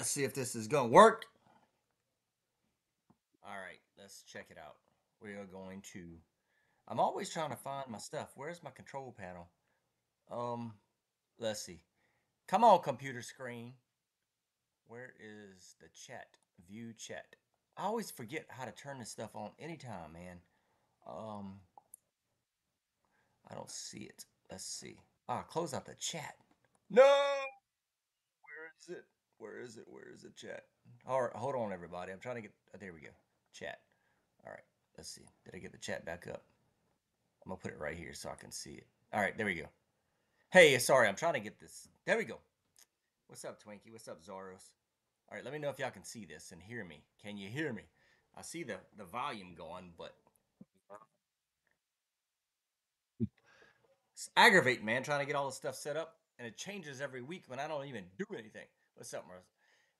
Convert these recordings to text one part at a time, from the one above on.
Let's see if this is gonna work. All right, let's check it out. We are going to. I'm always trying to find my stuff. Where's my control panel? Um, let's see. Come on, computer screen. Where is the chat? View chat. I always forget how to turn this stuff on anytime, man. Um, I don't see it. Let's see. Ah, close out the chat. No! Where is it? Where is it? Where is the chat? All right, hold on, everybody. I'm trying to get. Oh, there we go. Chat. All right. Let's see. Did I get the chat back up? I'm gonna put it right here so I can see it. All right, there we go. Hey, sorry, I'm trying to get this. There we go. What's up, Twinkie? What's up, Zoros? All right, let me know if y'all can see this and hear me. Can you hear me? I see the the volume going, but it's aggravating, man. Trying to get all this stuff set up, and it changes every week when I don't even do anything. What's up, Mars?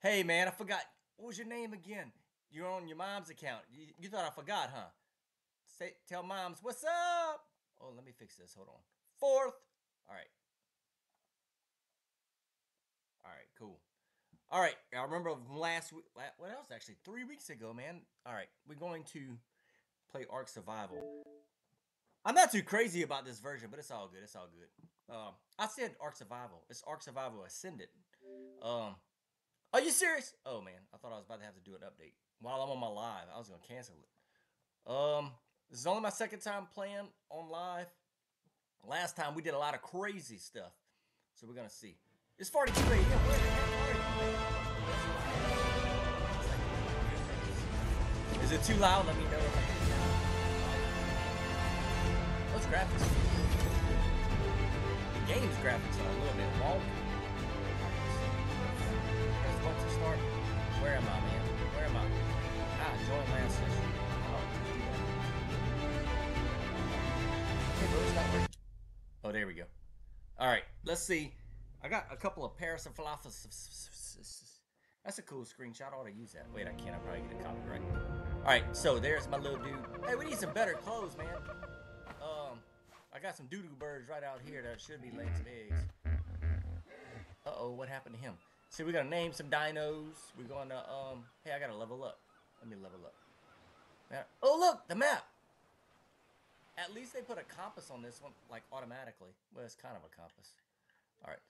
Hey, man, I forgot. What was your name again? You're on your mom's account. You, you thought I forgot, huh? Say, tell moms, what's up? Oh, let me fix this. Hold on. Fourth. All right. All right, cool. All right, I remember last week. What else? Actually, three weeks ago, man. All right, we're going to play Ark Survival. I'm not too crazy about this version, but it's all good. It's all good. Um, I said Ark Survival. It's Ark Survival Ascended. Um, are you serious? Oh man, I thought I was about to have to do an update while I'm on my live. I was gonna cancel it. Um, this is only my second time playing on live. Last time we did a lot of crazy stuff, so we're gonna see. It's 42 a.m. Is it too loud? Let me know. Those graphics. The game's graphics are a little bit wonky. To start. Where am I, man? Where am I? Ah, join. Oh, there we go. All right, let's see. I got a couple of Paris and falafel. That's a cool screenshot. I ought to use that. Wait, I can't. I probably get a copyright. All right, so there's my little dude. Hey, we need some better clothes, man. Um, I got some doo-doo birds right out here that should be laying some eggs. Uh-oh, what happened to him? See, we're gonna name some dinos. We're gonna um. Hey, I gotta level up. Let me level up. Oh look, the map. At least they put a compass on this one, like automatically. Well, it's kind of a compass. All right,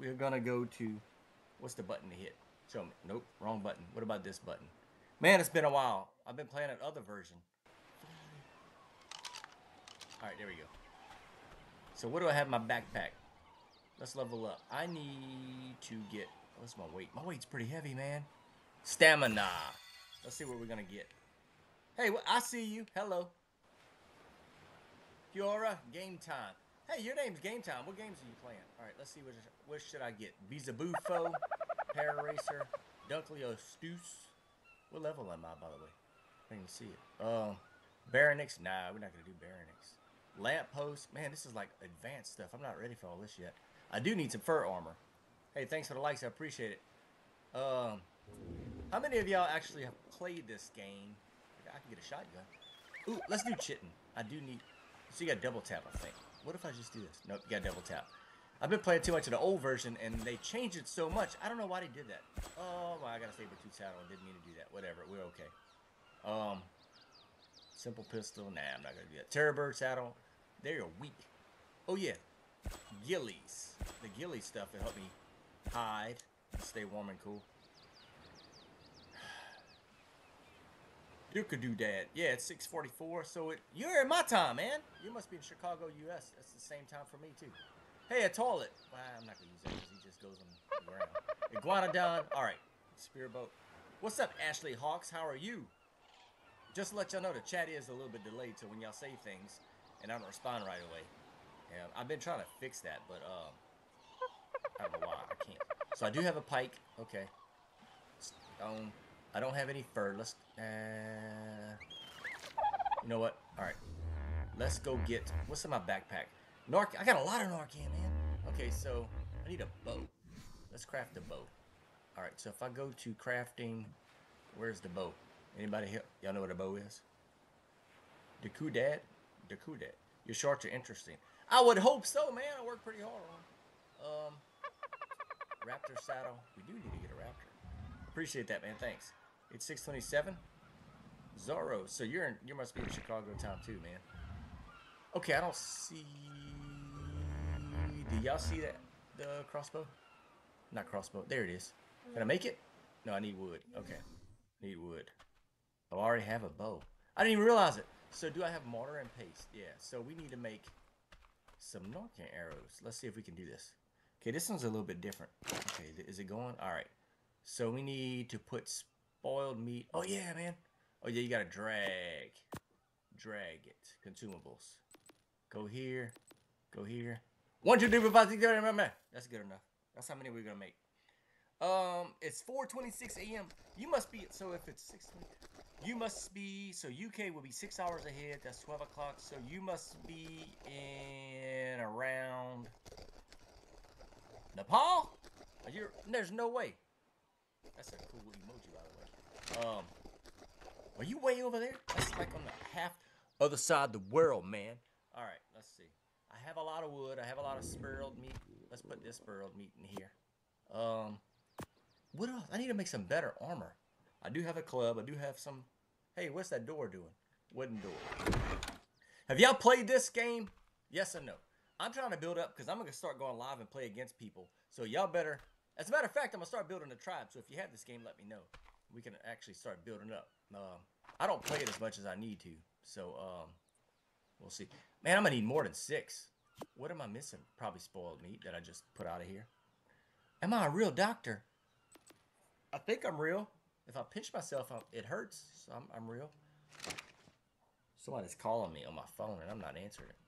we're gonna go to. What's the button to hit? Show me. Nope, wrong button. What about this button? Man, it's been a while. I've been playing an other version. All right, there we go. So what do I have in my backpack? Let's level up. I need to get What's my weight? My weight's pretty heavy, man. Stamina. Let's see what we're gonna get. Hey, I see you. Hello. Fiora, game time. Hey, your name's Game Time. What games are you playing? All right, let's see what, what should I get. Beelzebufo, Parasaur, Dunkley Ostus. What level am I, by the way? I can see it. Uh, Baryonyx. Nah, we're not gonna do Baryonyx. Lamp post. Man, this is like advanced stuff. I'm not ready for all this yet. I do need some fur armor. Hey, thanks for the likes. I appreciate it. Um, how many of y'all actually have played this game? I can get a shotgun. Ooh, let's do chitin. I do need... So you got double tap, I think. What if I just do this? Nope, you got double tap. I've been playing too much of the old version, and they changed it so much. I don't know why they did that. Oh, well, I got a saber-tooth saddle. Didn't mean to do that. Whatever, we're okay. Um, simple pistol. Nah, I'm not going to do that. Terror bird saddle. They're weak. Oh, yeah. Ghillies. The ghillie stuff that help me hide, stay warm and cool. You could do that. Yeah, it's 644, so it you're in my time, man. You must be in Chicago, U.S. That's the same time for me, too. Hey, a toilet. Well, I'm not to use that because he just goes on the ground. Iguanodon. All right. Spearboat. What's up, Ashley Hawks? How are you? Just to let y'all know, the chat is a little bit delayed, so when y'all say things and I don't respond right away, yeah, I've been trying to fix that, but uh, I can't. So I do have a pike. Okay. I don't have any fur. Let's... Uh, you know what? Alright. Let's go get... What's in my backpack? Narc... I got a lot of Narcan, man. Okay, so... I need a bow. Let's craft a bow. Alright, so if I go to crafting... Where's the bow? Anybody here? Y'all know what a bow is? Decudad? Decudad. Your shorts are interesting. I would hope so, man. I work pretty hard on. Um... Raptor saddle. We do need to get a raptor. Appreciate that, man. Thanks. It's 627. Zorro. So you're in, you must be in Chicago town too, man. Okay, I don't see. Do y'all see that the crossbow? Not crossbow. There it is. Can I make it? No, I need wood. Okay, need wood. Oh, I already have a bow. I didn't even realize it. So do I have mortar and paste? Yeah. So we need to make some Narcan arrows. Let's see if we can do this. Okay, this one's a little bit different. Okay, is it going? All right. So we need to put spoiled meat. Oh yeah, man. Oh yeah, you gotta drag, drag it. Consumables. Go here. Go here. One, two, three, four, five, six, seven, eight, nine. That's good enough. That's how many we're gonna make. Um, it's 4:26 a.m. You must be so if it's 6, you must be so UK will be six hours ahead. That's 12 o'clock. So you must be in around Nepal. you there's no way. That's a cool emoji, by the way. Um, are you way over there? That's like on the half other side of the world, man. All right, let's see. I have a lot of wood. I have a lot of spurled meat. Let's put this spurled meat in here. Um, what else? I need to make some better armor. I do have a club. I do have some. Hey, what's that door doing? Wooden door. Have y'all played this game? Yes or no? I'm trying to build up because I'm gonna start going live and play against people. So y'all better. As a matter of fact, I'm gonna start building a tribe. So if you have this game, let me know. We can actually start building up. Um, I don't play it as much as I need to. So um, we'll see. Man, I'm gonna need more than six. What am I missing? Probably spoiled meat that I just put out of here. Am I a real doctor? I think I'm real. If I pinch myself, it hurts. So I'm, I'm real. Somebody's calling me on my phone and I'm not answering it.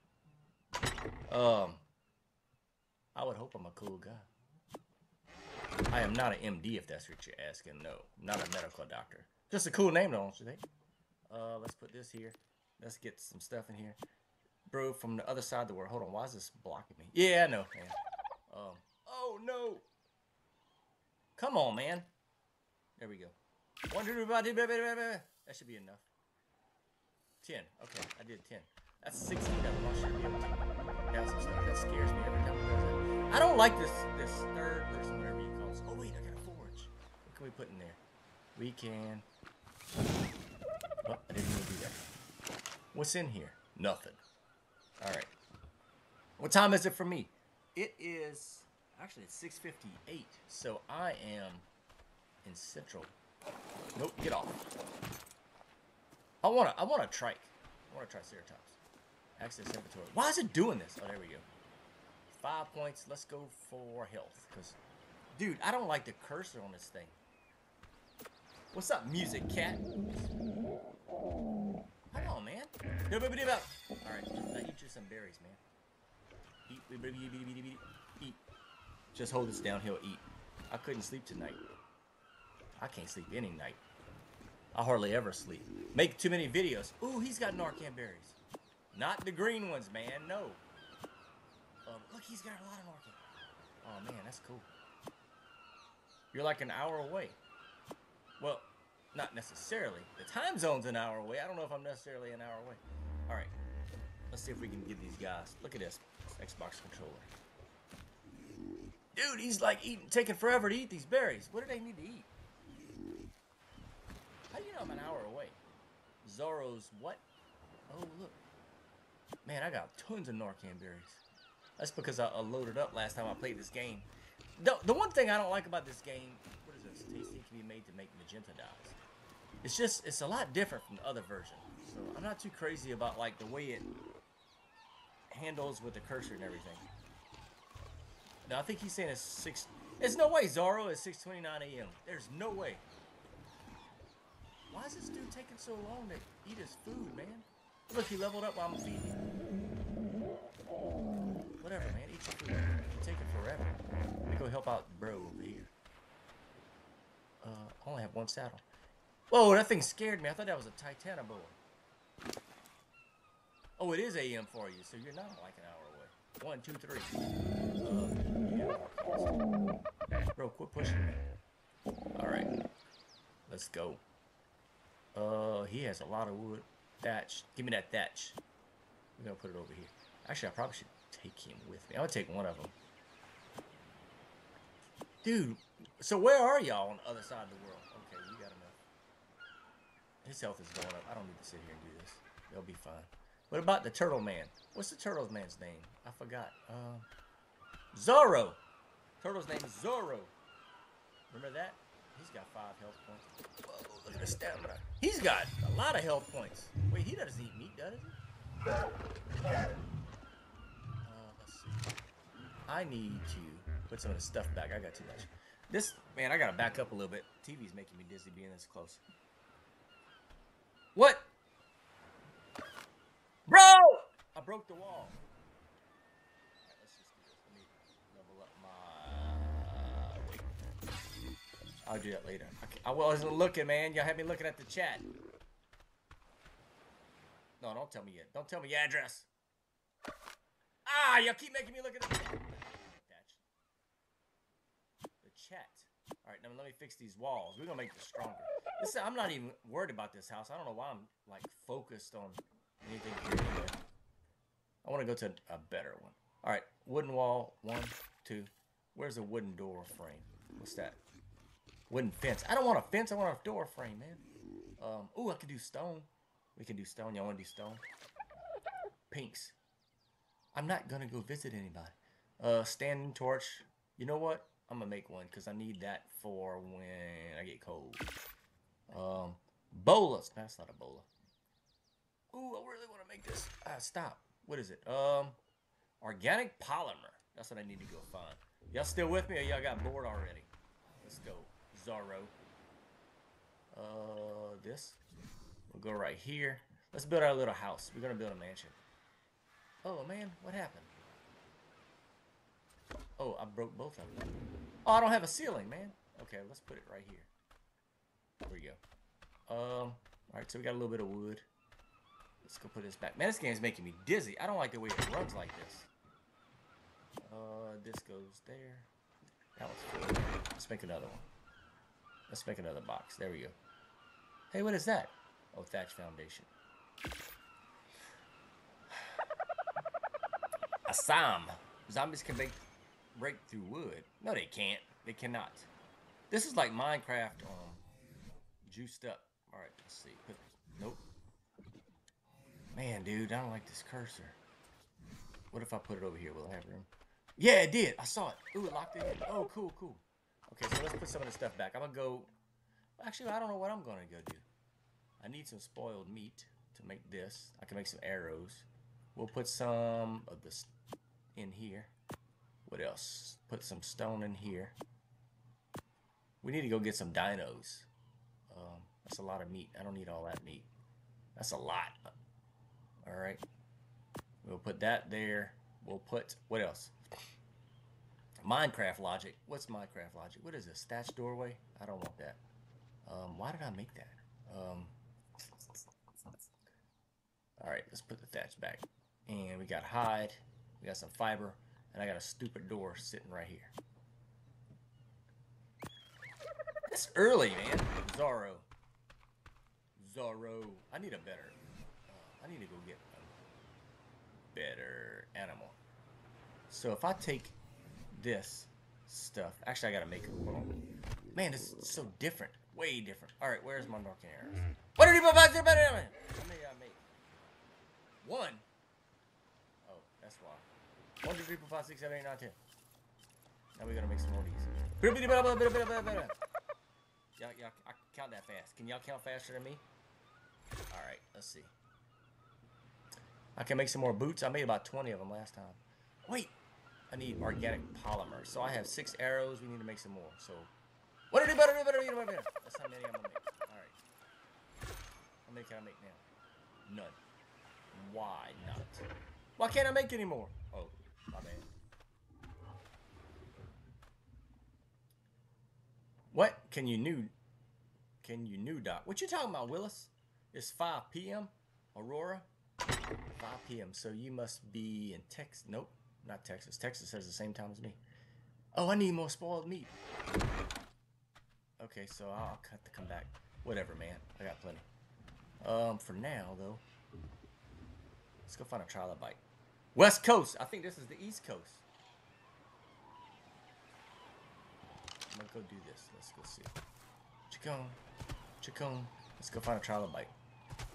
Um, I would hope I'm a cool guy. I am not an MD if that's what you're asking. No, not a medical doctor. Just a cool name, though, don't you think? Uh, let's put this here. Let's get some stuff in here bro, from the other side of the world. Hold on, why is this blocking me? Yeah, I know, man. Um, oh no! Come on, man. There we go. That should be enough. Ten. Okay, I did ten. That's sixteen of them. I should be able to have some stuff. That scares me every time it does that. I don't like this this third person, whatever you call it. Oh wait, I got a forge. What can we put in there? We can. Oh, I didn't even do that. What's in here? Nothing. All right. What time is it for me? It is actually it's 6:58. So I am in Central. Nope, get off. I want to I want to trike. I want to Triceratops. Access inventory. Why is it doing this? Oh, there we go. Five points. Let's go for health. Cause, dude, I don't like the cursor on this thing. What's up, music cat? Come on, man. No, baby, no, Alright, I eat you some berries, man. Eat, eat, eat, eat, eat, eat. Just hold this down, eat. I couldn't sleep tonight. I can't sleep any night. I hardly ever sleep. Make too many videos. Ooh, he's got Narcan berries. Not the green ones, man. No. Um, look, he's got a lot of Narcan. Oh, man, that's cool. You're like an hour away. Well, not necessarily. The time zone's an hour away. I don't know if I'm necessarily an hour away. All right. Let's see if we can get these guys. Look at this. Xbox controller. Dude, he's like eating, taking forever to eat these berries. What do they need to eat? How do you know I'm an hour away? Zorro's what? Oh, look. Man, I got tons of Narcan berries. That's because I, loaded up last time I played this game. The, the one thing I don't like about this game, what is this? Tasty can be made to make magenta dyes. It's just, it's a lot different from the other version. So I'm not too crazy about like the way it handles with the cursor and everything. Now I think he's saying it's six. There's no way Zorro is 6:29 a.m. There's no way. Why is this dude taking so long to eat his food, man? Look, he leveled up while I'm feeding. Whatever, man. Eat your food. You're taking forever. Let me go help out bro over here. Uh, I only have one saddle. Whoa, that thing scared me. I thought that was a Titanoboa. Oh, it is AM for you, so you're not like an hour away. One, two, three. Uh, yeah, Bro, quit pushing me. Alright. Let's go. Uh, he has a lot of wood. Thatch. Give me that thatch. We're gonna put it over here. Actually, I probably should take him with me. Gonna take one of them. Dude, so where are y'all on the other side of the world? Okay, you got enough. His health is going up. I don't need to sit here and do this. They'll be fine. What about the turtle man? What's the turtle man's name? I forgot. Uh, Zorro. Turtle's name is Zorro. Remember that? He's got five health points. Whoa, look at the stamina. He's got a lot of health points. Wait, he doesn't eat meat, does he? Uh, let's see. I need to put some of the stuff back. I got too much. This, man, I gotta back up a little bit. TV's making me dizzy being this close. What? Bro! I broke the wall. Alright, let's just do this. Let me level up my weight. I'll do that later. I, I wasn't looking, man. Y'all had me looking at the chat. No, don't tell me yet. Don't tell me your address. Ah, y'all keep making me look at the Attached. The chat. All right, now let me fix these walls. We're gonna make this stronger. This I'm not even worried about this house. I don't know why I'm like focused on anything here. I want to go to a better one. All right, wooden wall. One, two. Where's the wooden door frame? What's that? Wooden fence. I don't want a fence. I want a door frame, man. Um. Ooh, I can do stone. We can do stone. Y'all want to do stone? Pinks. I'm not gonna go visit anybody. Uh, standing torch. You know what? I'm gonna make one because I need that for when I get cold. Um, bolas. That's not a bola. Ooh, I really want to make this. Ah, stop. What is it? Um, organic polymer. That's what I need to go find. Y'all still with me, or y'all got bored already? Let's go, Zorro. Uh, this. We'll go right here. Let's build our little house. We're gonna build a mansion. Oh man, what happened? Oh, I broke both of them. Oh, I don't have a ceiling, man. Okay, let's put it right here. There we go. Um, alright, so we got a little bit of wood. Let's go put this back. Man, this game's making me dizzy. I don't like the way it runs like this. Uh, this goes there. That one's full. Let's make another one. Let's make another box. There we go. Hey, what is that? Oh, thatch foundation. Assam. Zombies can break, break through wood. No, they can't. They cannot. This is like Minecraft um, juiced up. All right, let's see. Nope. Man, dude, I don't like this cursor. What if I put it over here? Will it have room? Yeah, it did. I saw it. Ooh, it locked it in. Oh, cool, cool. Okay, so let's put some of the stuff back. I'm gonna go. Actually, I don't know what I'm gonna go do. I need some spoiled meat to make this. I can make some arrows. We'll put some of this in here. What else? Put some stone in here. We need to go get some dinos. Um, that's a lot of meat. I don't need all that meat. That's a lot. All right. We'll put that there. We'll put what else? Minecraft logic. What's Minecraft logic? What is this? Thatch doorway? I don't want that. Um, why did I make that? Um, all right, let's put the thatch back. And we got hide. We got some fiber. And I got a stupid door sitting right here. It's early, man. Zorro. Zorro. I need a better. Uh, I need to go get a better animal. So if I take this stuff, actually I gotta make it. Hold on. Man, it's so different. Way different. All right, where's my marking arrows? Mm-hmm. What did you put back there? How many did I make? One. Oh, that's why. One, two, three, four, five, six, seven, eight, nine, ten. Now we're gonna make some more of these. Y'all, y'all, I count that fast. Can y'all count faster than me? All right, let's see. I can make some more boots. I made about 20 of them last time. Wait, I need organic polymer. So I have six arrows. We need to make some more. So, what do you better do better do better? That's how many I'm gonna make. All right. How many can I make now? None. Why not? Why can't I make any more? Oh, my bad. What can you new? Can you new doc? What you talking about, Willis? It's 5 p.m. Aurora. 5 p.m. So you must be in Texas. Nope, not Texas. Texas has the same time as me. Oh, I need more spoiled meat. Okay, so I'll cut to come back. Whatever, man. I got plenty. Um, for now though, let's go find a trilobite. West Coast. I think this is the East Coast. I'm gonna go do this. Let's go see. Chacon. Chacon. Let's go find a trilobite.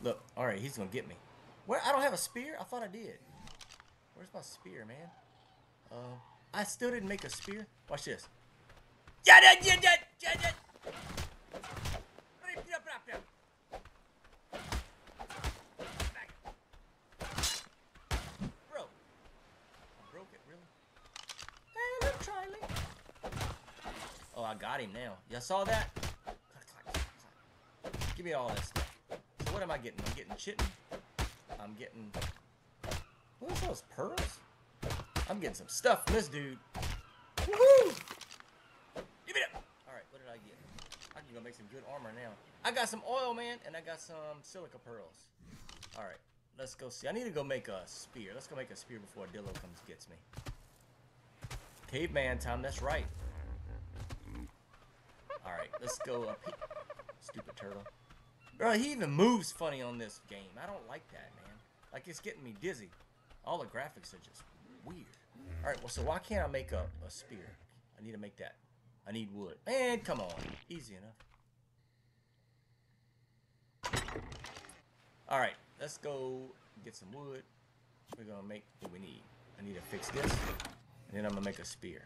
Look, alright, he's gonna get me. Where I don't have a spear? I thought I did. Where's my spear, man? Uh, I still didn't make a spear. Watch this. Yeah, yeah, yeah, yeah, yeah, yeah. Oh, I got him now. Y'all saw that? Give me all this stuff. So what am I getting? I'm getting chitin. I'm getting... What are those pearls? I'm getting some stuff from this dude. Woohoo! Give it up! Alright, what did I get? I can go make some good armor now. I got some oil, man, and I got some silica pearls. Alright, let's go see. I need to go make a spear. Let's go make a spear before Dillo comes gets me. Caveman time, that's right. Alright, let's go up here. Stupid turtle. Bro, he even moves funny on this game. I don't like that, man. Like, it's getting me dizzy. All the graphics are just weird. Alright, well, so why can't I make a, a spear? I need to make that. I need wood. Man, come on. Easy enough. Alright, let's go get some wood. We're gonna make what we need. I need to fix this. And then I'm gonna make a spear.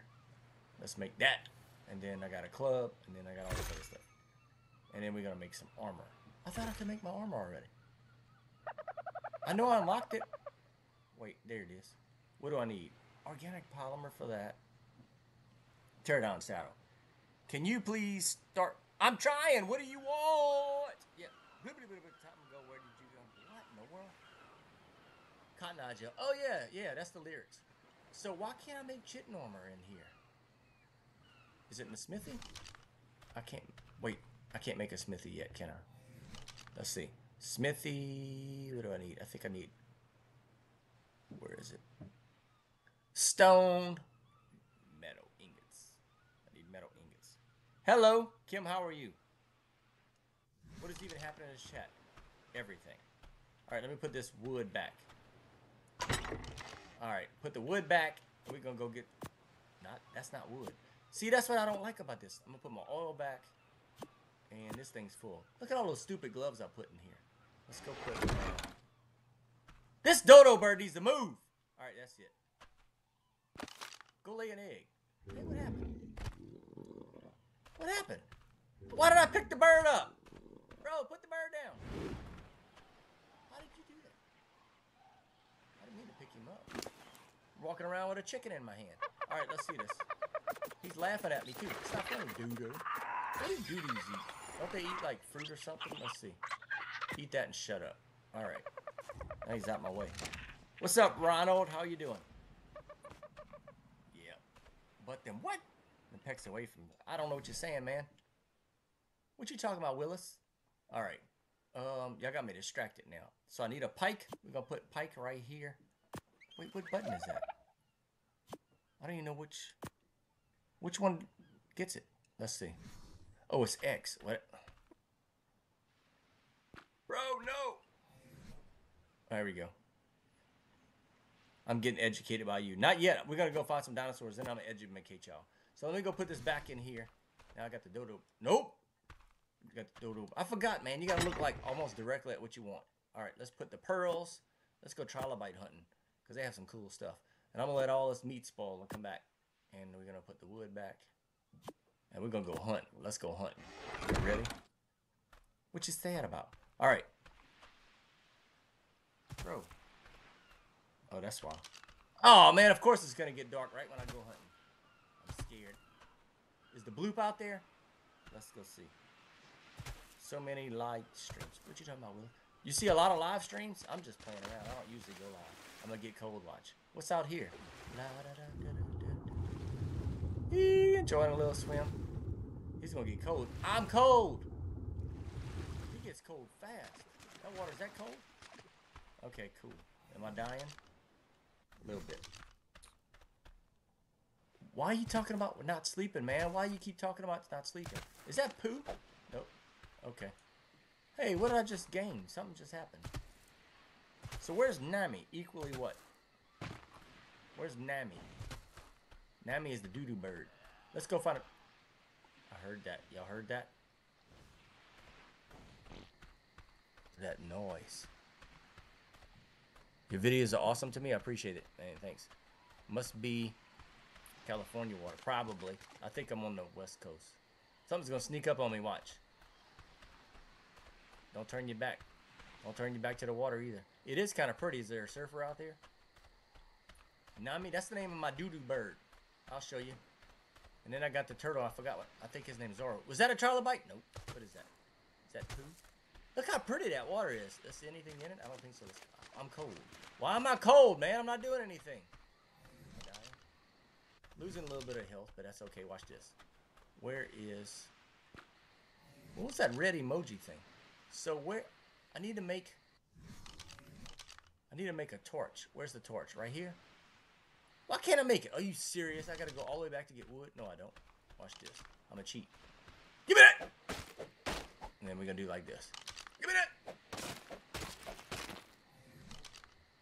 Let's make that. And then I got a club. And then I got all this other stuff. And then we're gonna make some armor. I thought I could make my armor already. I know I unlocked it. Wait, there it is. What do I need? Organic polymer for that. Tear down saddle. Can you please start? I'm trying. What do you want? Yeah. Time ago, where did you go? What in the world? Cotton Eye. Oh yeah, yeah. That's the lyrics. So why can't I make chitin armor in here? Is it in the smithy? I can't. Wait. I can't make a smithy yet, can I? Let's see. Smithy. What do I need? I think I need. Where is it? Stone. Metal ingots. I need metal ingots. Hello, Kim. How are you? What is even happening in this chat? Everything. All right, let me put this wood back. All right, put the wood back. We're gonna go get. Not. That's not wood. See, that's what I don't like about this. I'm gonna put my oil back. And this thing's full. Look at all those stupid gloves I put in here. Let's go put... Uh, this dodo bird needs to move! Alright, that's it. Go lay an egg. Hey, what happened? What happened? Why did I pick the bird up? Bro, put the bird down. How did you do that? I didn't mean to pick him up. Walking around with a chicken in my hand. Alright, let's see this. He's laughing at me too. Stop funny, dodo. What do doodies eat? Don't they eat like fruit or something? Let's see. Eat that and shut up. Alright. Now he's out my way. What's up, Ronald? How you doing? Yeah. But then what? The peck's away from me. I don't know what you're saying, man. What you talking about, Willis? Alright. Um, y'all got me distracted now. So I need a pike. We're gonna put pike right here. Wait, what button is that? I don't even know which which one gets it. Let's see. Oh, it's X. What? Bro, no! There we go. I'm getting educated by you. Not yet. We're going to go find some dinosaurs, then I'm going to educate y'all. So let me go put this back in here. Now I got the dodo. Nope! got the dodo. I forgot, man. You got to look like almost directly at what you want. All right, let's put the pearls. Let's go trilobite hunting because they have some cool stuff. And I'm going to let all this meat spoil and come back. And we're going to put the wood back. And we're going to go hunt. Let's go hunt. Ready? What you sad about? All right. Bro. Oh, that's why. Oh, man, of course it's going to get dark right when I go hunting. I'm scared. Is the bloop out there? Let's go see. So many live streams. What you talking about, Will? You see a lot of live streams? I'm just playing around. I don't usually go live. I'm going to get cold watch. What's out here? La, da, da, da, enjoying a little swim. He's going to get cold. I'm cold. He gets cold fast. That water's that cold? Okay, cool. Am I dying? A little bit. Why are you talking about not sleeping, man? Why you keep talking about not sleeping? Is that poop? Nope. Okay. Hey, what did I just gain? Something just happened. So where's Nami? Equally what? Where's Nami? Nami is the doo-doo bird. Let's go find it. heard that? Y'all heard that? That noise. Your videos are awesome to me. I appreciate it. Man, thanks. Must be California water. Probably. I think I'm on the west coast. Something's gonna sneak up on me. Watch. Don't turn your back. Don't turn you back to the water either. It is kind of pretty. Is there a surfer out there? Nami, that's the name of my doo-doo bird. I'll show you. And then I got the turtle. I forgot what. I think his name's Zoro. Was that a trilobite? Nope. What is that? Is that poo? Look how pretty that water is. Is there anything in it? I don't think so. I'm cold. Why am I cold, man? I'm not doing anything. Losing a little bit of health, but that's okay. Watch this. Where is... What was that red emoji thing? So where... I need to make... I need to make a torch. Where's the torch? Right here? Why can't I make it? Are you serious? I gotta go all the way back to get wood? No, I don't. Watch this. I'm a cheat. Give me that! And then we're gonna do like this. Give me that!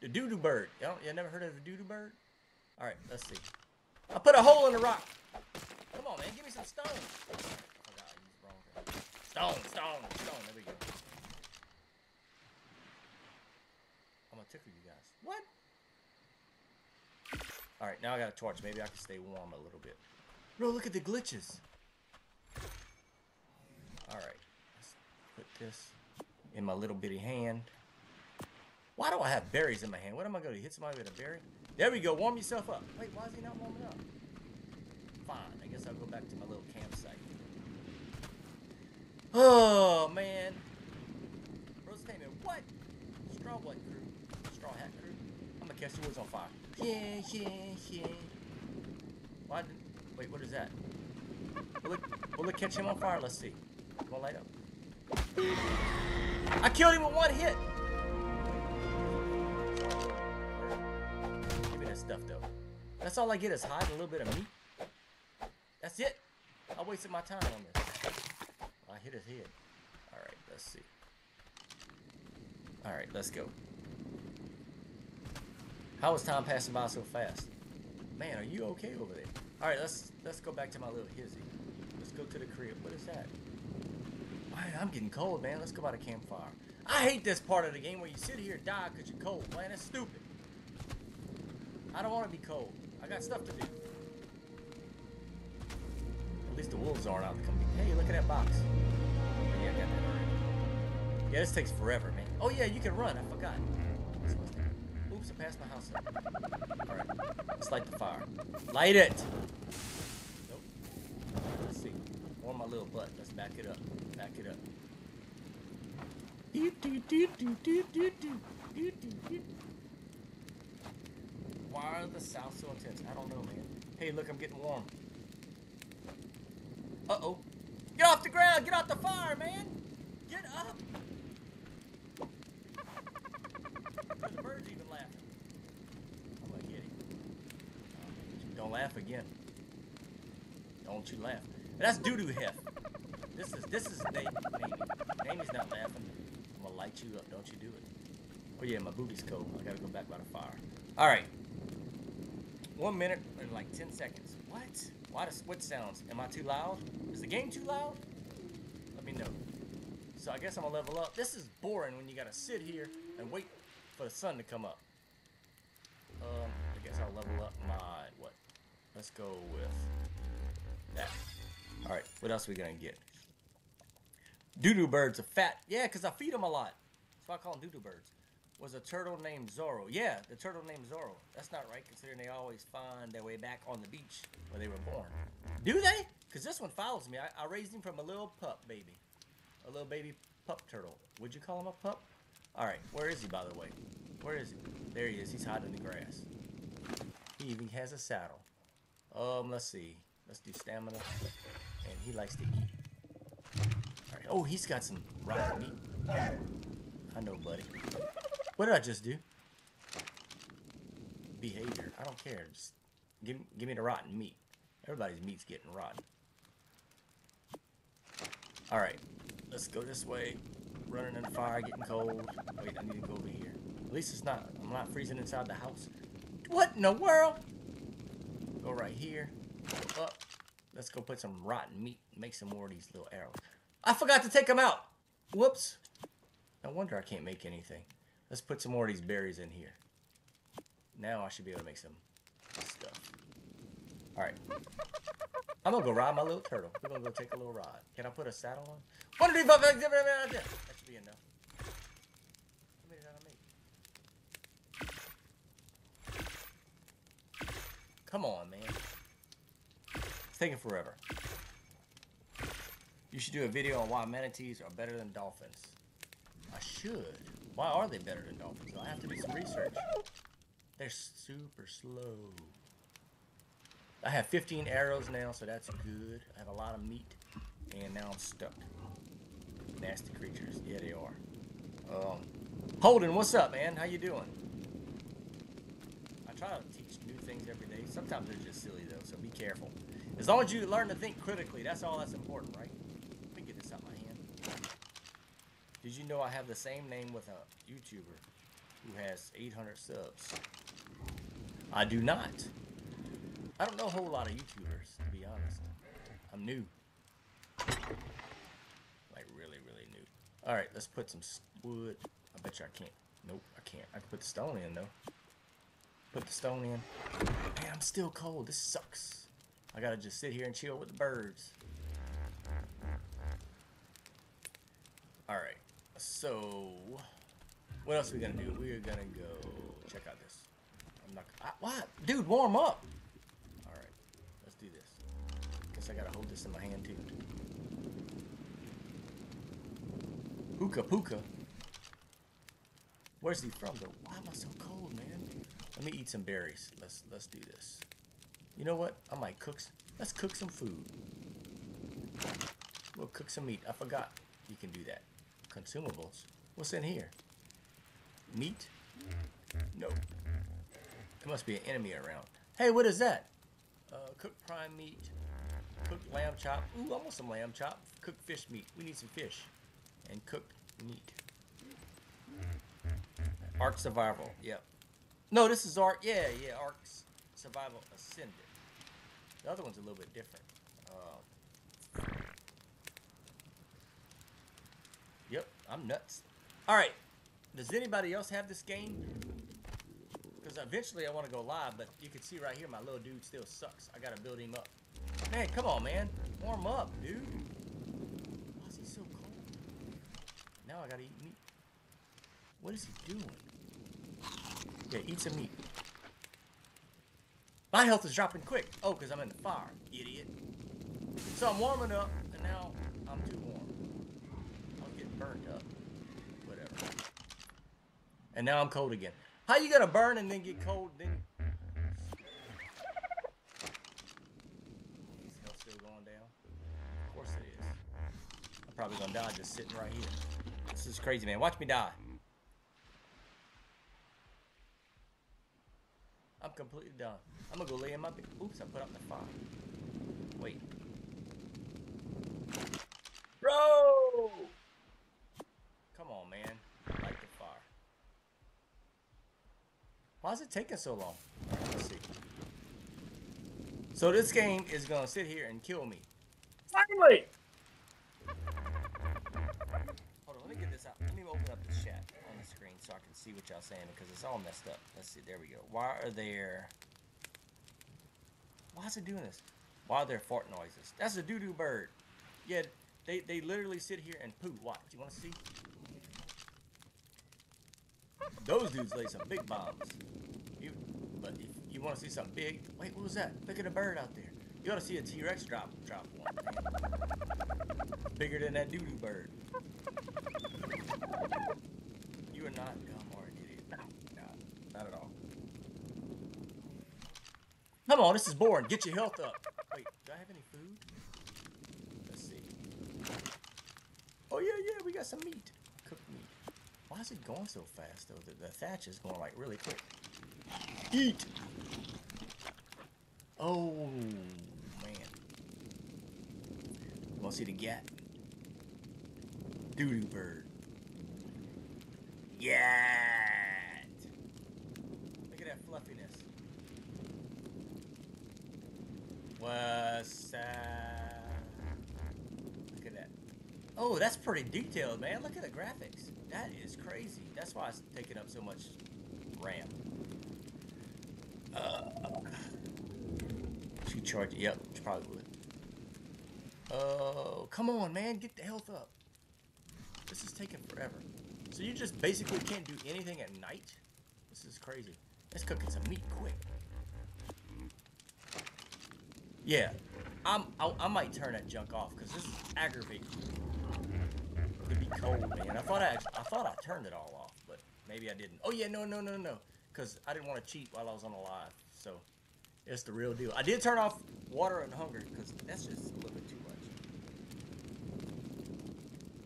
The doo-doo bird. Y'all you never heard of the doo-doo bird? Alright, let's see. I put a hole in the rock. Come on, man. Give me some stones. Oh, God, I used the wrong thing. Stone, stone, stone. There we go. I'm gonna tickle you guys. What? Alright, now I got a torch. Maybe I can stay warm a little bit. Bro, look at the glitches. Alright. Let's put this in my little bitty hand. Why do I have berries in my hand? What am I going to hit somebody with a berry? There we go. Warm yourself up. Wait, why is he not warming up? Fine. I guess I'll go back to my little campsite. Oh, man. Rose Taman, what? Straw what crew? Straw hat crew? I'm going to catch the woods on fire. Yeah, yeah, yeah. Why did... Wait, what is that? Will it, will it catch him on fire? Let's see. Come on, light up. I killed him with one hit. Give me that stuff, though. That's all I get is hide and a little bit of meat. That's it. I wasted my time on this. I hit his head. Alright, let's see. Alright, let's go. How is time passing by so fast? Man, are you okay over there? Alright, let's let's go back to my little hizzy. Let's go to the crib. What is that? Man, I'm getting cold, man. Let's go by the campfire. I hate this part of the game where you sit here and die because you're cold. Man, that's stupid. I don't want to be cold. I got stuff to do. At least the wolves aren't out to come. Hey, look at that box. Yeah, I got that. Yeah, this takes forever, man. Oh yeah, you can run. I forgot. Oops, I passed my house up. Alright, let's light the fire. Light it! Nope. Let's see. Warm my little butt. Let's back it up. Back it up. Why are the South so intense? I don't know, man. Hey, look, I'm getting warm. Uh-oh. Get off the ground! Get off the fire, man! Get up! the bird's even laughing. I'm gonna get him. Don't laugh again. Don't you laugh. That's doo-doo hef. This is this is Nate. Amy's not laughing. I'm gonna light you up. Don't you do it. Oh yeah, my booty's cold. I gotta go back by the fire. All right. One minute and like 10 seconds. What? Why the switch sounds? Am I too loud? Is the game too loud? Let me know. So I guess I'm gonna level up. This is boring when you gotta sit here and wait for the sun to come up. Um, I guess I'll level up my, what? Let's go with that. Alright, what else are we gonna get? Doodoo birds are fat. Yeah, because I feed them a lot. That's why I call them doodoo birds. Was a turtle named Zorro. Yeah, the turtle named Zorro. That's not right, considering they always find their way back on the beach where they were born. Do they? Because this one follows me. I, I raised him from a little pup baby. A little baby pup turtle. Would you call him a pup? Alright, where is he, by the way? Where is he? There he is. He's hiding in the grass. He even has a saddle. Um, let's see. Let's do stamina. And he likes to eat. Oh, he's got some rotten meat. I know, buddy. What did I just do? Behavior. I don't care. Just give, give me the rotten meat. Everybody's meat's getting rotten. Alright. Let's go this way. Running in the fire, getting cold. Wait, I need to go over here. At least it's not, I'm not freezing inside the house. What in the world? Go right here. Up. let's go put some rotten meat. Make some more of these little arrows. I forgot to take them out. Whoops. No wonder I can't make anything. Let's put some more of these berries in here. Now I should be able to make some stuff. All right. I'm gonna go ride my little turtle. We're gonna go take a little ride. Can I put a saddle on? One, two, five, six, seven, eight, nine, ten. That should be enough. Come on, man. It's taking forever. You should do a video on why manatees are better than dolphins. I should. Why are they better than dolphins? I have to do some research. They're super slow. I have 15 arrows now, so that's good. I have a lot of meat, and now I'm stuck. Nasty creatures. Yeah, they are. Um, Holden, what's up, man? How you doing? I try to teach new things every day. Sometimes they're just silly, though, so be careful. As long as you learn to think critically, that's all that's important, right? Let me get this out my hand. Did you know I have the same name with a YouTuber who has 800 subs? I do not. I don't know a whole lot of YouTubers, to be honest. I'm new. Like, really, really new. Alright, let's put some wood. I bet you I can't. Nope, I can't. I can put the stone in, though. Put the stone in. Man, I'm still cold. This sucks. I gotta just sit here and chill with the birds. Alright, so... What else are we gonna do? We are gonna go check out this. I'm not. I, what, dude? Warm up. All right, let's do this. Guess I gotta hold this in my hand too. Puka puka. Where's he from though? Why am I so cold, man? Let me eat some berries. Let's let's do this. You know what? I might cook. Let's cook some food. We'll cook some meat. I forgot you can do that. Consumables. What's in here? Meat? No. There must be an enemy around. Hey, what is that? Uh, cooked prime meat. Cooked lamb chop. Ooh, I want some lamb chop. Cooked fish meat. We need some fish. And cooked meat. Ark Survival. Yep. No, this is Ark. Yeah, yeah. Ark Survival Ascended. The other one's a little bit different. Uh, yep, I'm nuts. All right. Does anybody else have this game? Because eventually I want to go live, but you can see right here my little dude still sucks. I got to build him up. Man, come on, man. Warm up, dude. Why is he so cold? Now I got to eat meat. What is he doing? Yeah, eat some meat. My health is dropping quick. Oh, because I'm in the fire, idiot. So I'm warming up, and now I'm too burned up. Whatever. And now I'm cold again. How you gonna burn and then get cold, then... Is health still going down? Of course it is. I'm probably gonna die just sitting right here. This is crazy, man. Watch me die. I'm completely done. I'm gonna go lay in my bed. Oops, I put out the fire. Wait. Bro! Come on, man. Light the fire. Why is it taking so long? Let's see. So this game is gonna sit here and kill me. Finally! Hold on, let me get this out. Let me open up the chat on the screen so I can see what y'all saying because it's all messed up. Let's see, there we go. Why are there... Why is it doing this? Why are there fart noises? That's a doo-doo bird. Yeah, they, they literally sit here and poo. Watch. You want to see? Those dudes lay some big bombs. You, but if you want to see something big, wait, what was that? Look at a bird out there. You ought to see a T-Rex drop drop one. Bigger than that doo-doo bird. You are not dumb or an idiot. No, no, not at all. Come on, this is boring. Get your health up. Wait, do I have any food? Let's see. Oh yeah, yeah, we got some meat. Why is it going so fast though? The, the thatch is going like really quick. Eat! Oh, man. You wanna see the gat? Doodoo bird. Yeah! Look at that fluffiness. What's Look at that. Oh, that's pretty detailed, man. Look at the graphics. That is crazy. That's why it's taking up so much RAM. Uh, she charged. Yep, she probably would. Oh, come on, man. Get the health up. This is taking forever. So you just basically can't do anything at night? This is crazy. Let's cooking some meat quick. Yeah, I'm, I, I might turn that junk off because this is aggravating. Cold, man. I thought I, I thought I turned it all off, but maybe I didn't. Oh yeah, no, no, no, no, because I didn't want to cheat while I was on the live. So it's the real deal. I did turn off water and hunger because that's just a little bit too much.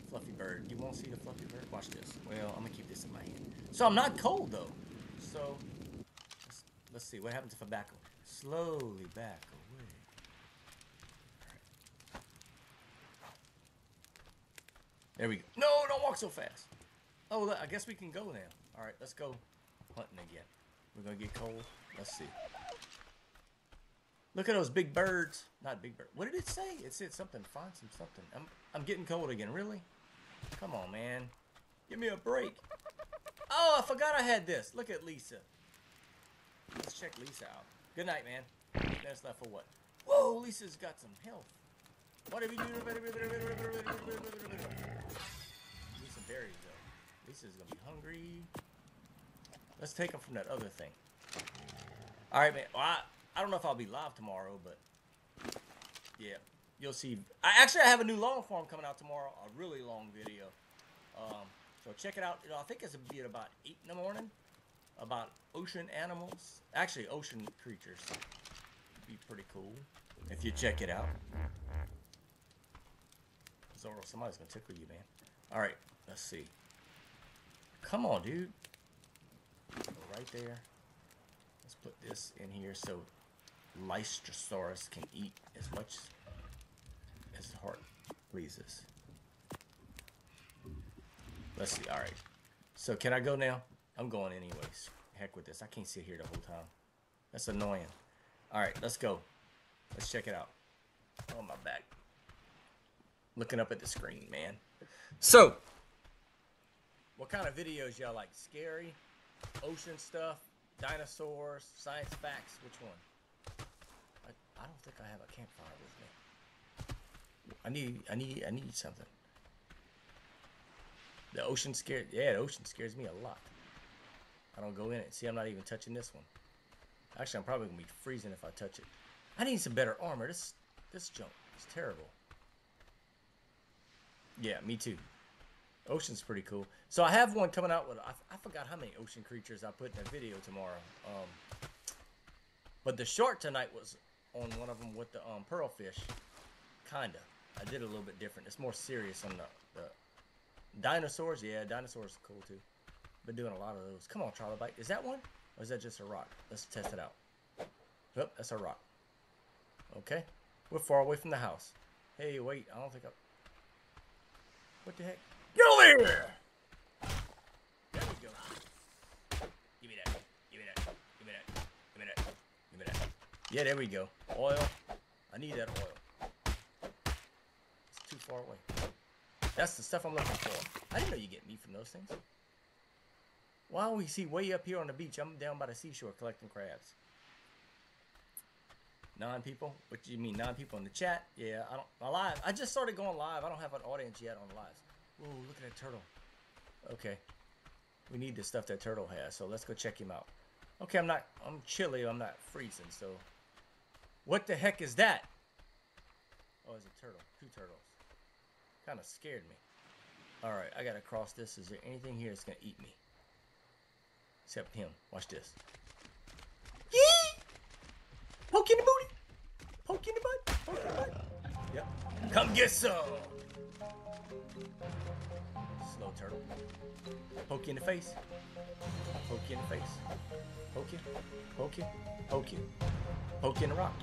Fluffy bird. You won't see the fluffy bird? Watch this. Well, I'm gonna keep this in my hand. So I'm not cold though. So let's, let's see what happens if I back slowly back away. There we go. No, don't walk so fast. Oh, I guess we can go now. All right, let's go hunting again. We're gonna get cold. Let's see. Look at those big birds. Not big bird. What did it say? It said something. Find some something. I'm I'm getting cold again. Really? Come on, man. Give me a break. Oh, I forgot I had this. Look at Lisa. Let's check Lisa out. Good night, man. That's left for what? Whoa, Lisa's got some health. What have you done? Need some berries, though. Lisa's gonna be hungry. Let's take them from that other thing. All right, man. Well, I, I don't know if I'll be live tomorrow, but yeah, you'll see. I actually I have a new long form coming out tomorrow, a really long video. Um, so check it out. I think it's gonna be at about eight in the morning about ocean animals, actually ocean creatures. Be pretty cool if you check it out. Zoro, somebody's gonna tickle you, man. All right, let's see. Come on, dude. Go right there. Let's put this in here so Lystrosaurus can eat as much as his heart pleases. Let's see. All right. So can I go now? I'm going anyways. Heck with this. I can't sit here the whole time. That's annoying. All right, let's go. Let's check it out. Oh, my back. Looking up at the screen, man. So, what kind of videos y'all like? Scary, ocean stuff, dinosaurs, science facts? Which one? I, I don't think I have a campfire with me. I need, I need, I need something. The ocean scares, Yeah, the ocean scares me a lot. I don't go in it. See, I'm not even touching this one. Actually, I'm probably gonna be freezing if I touch it. I need some better armor. This this junk is terrible. Yeah, me too. Ocean's pretty cool. So I have one coming out with. I, I forgot how many ocean creatures I put in a video tomorrow. Um, but the short tonight was on one of them with the um, pearl fish. Kinda. I did a little bit different. It's more serious on the, the dinosaurs. Yeah, dinosaurs cool too. Been doing a lot of those. Come on, trilobite. Is that one? Or is that just a rock? Let's test it out. Yep, that's a rock. Okay. We're far away from the house. Hey, wait. I don't think I... What the heck? Get over here! There we go. Give me that. Give me that. Give me that. Give me that. Give me that. Yeah, there we go. Oil. I need that oil. It's too far away. That's the stuff I'm looking for. I didn't know you get meat from those things. Why we see way up here on the beach? I'm down by the seashore collecting crabs. Nine people? What do you mean, nine people in the chat? Yeah, I don't. My live. I just started going live. I don't have an audience yet on lives. Whoa, look at that turtle. Okay, we need the stuff that turtle has. So let's go check him out. Okay, I'm not. I'm chilly. I'm not freezing. So, what the heck is that? Oh, it's a turtle. Two turtles. Kind of scared me. All right, I gotta cross this. Is there anything here that's gonna eat me? Except him. Watch this. Poke in the booty. Poke in the butt. Poke in the butt. Yep. Come get some. Slow turtle. Poke in the face. Poke in the face. Poke you. Poke you. Poke you. Poke in the rock.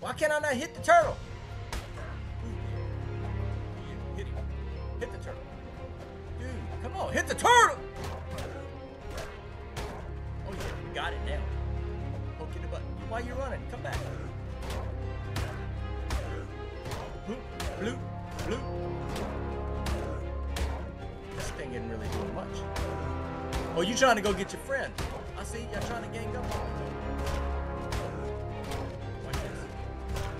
Why can't I not hit the turtle? Hit him. Hit the turtle. Dude, come on. Hit the turtle! Oh yeah, got it now while you running. Come back. Bloop, bloop, bloop. This thing isn't really doing much. Oh, you trying to go get your friend. I see y'all trying to gang up on me. Watch this.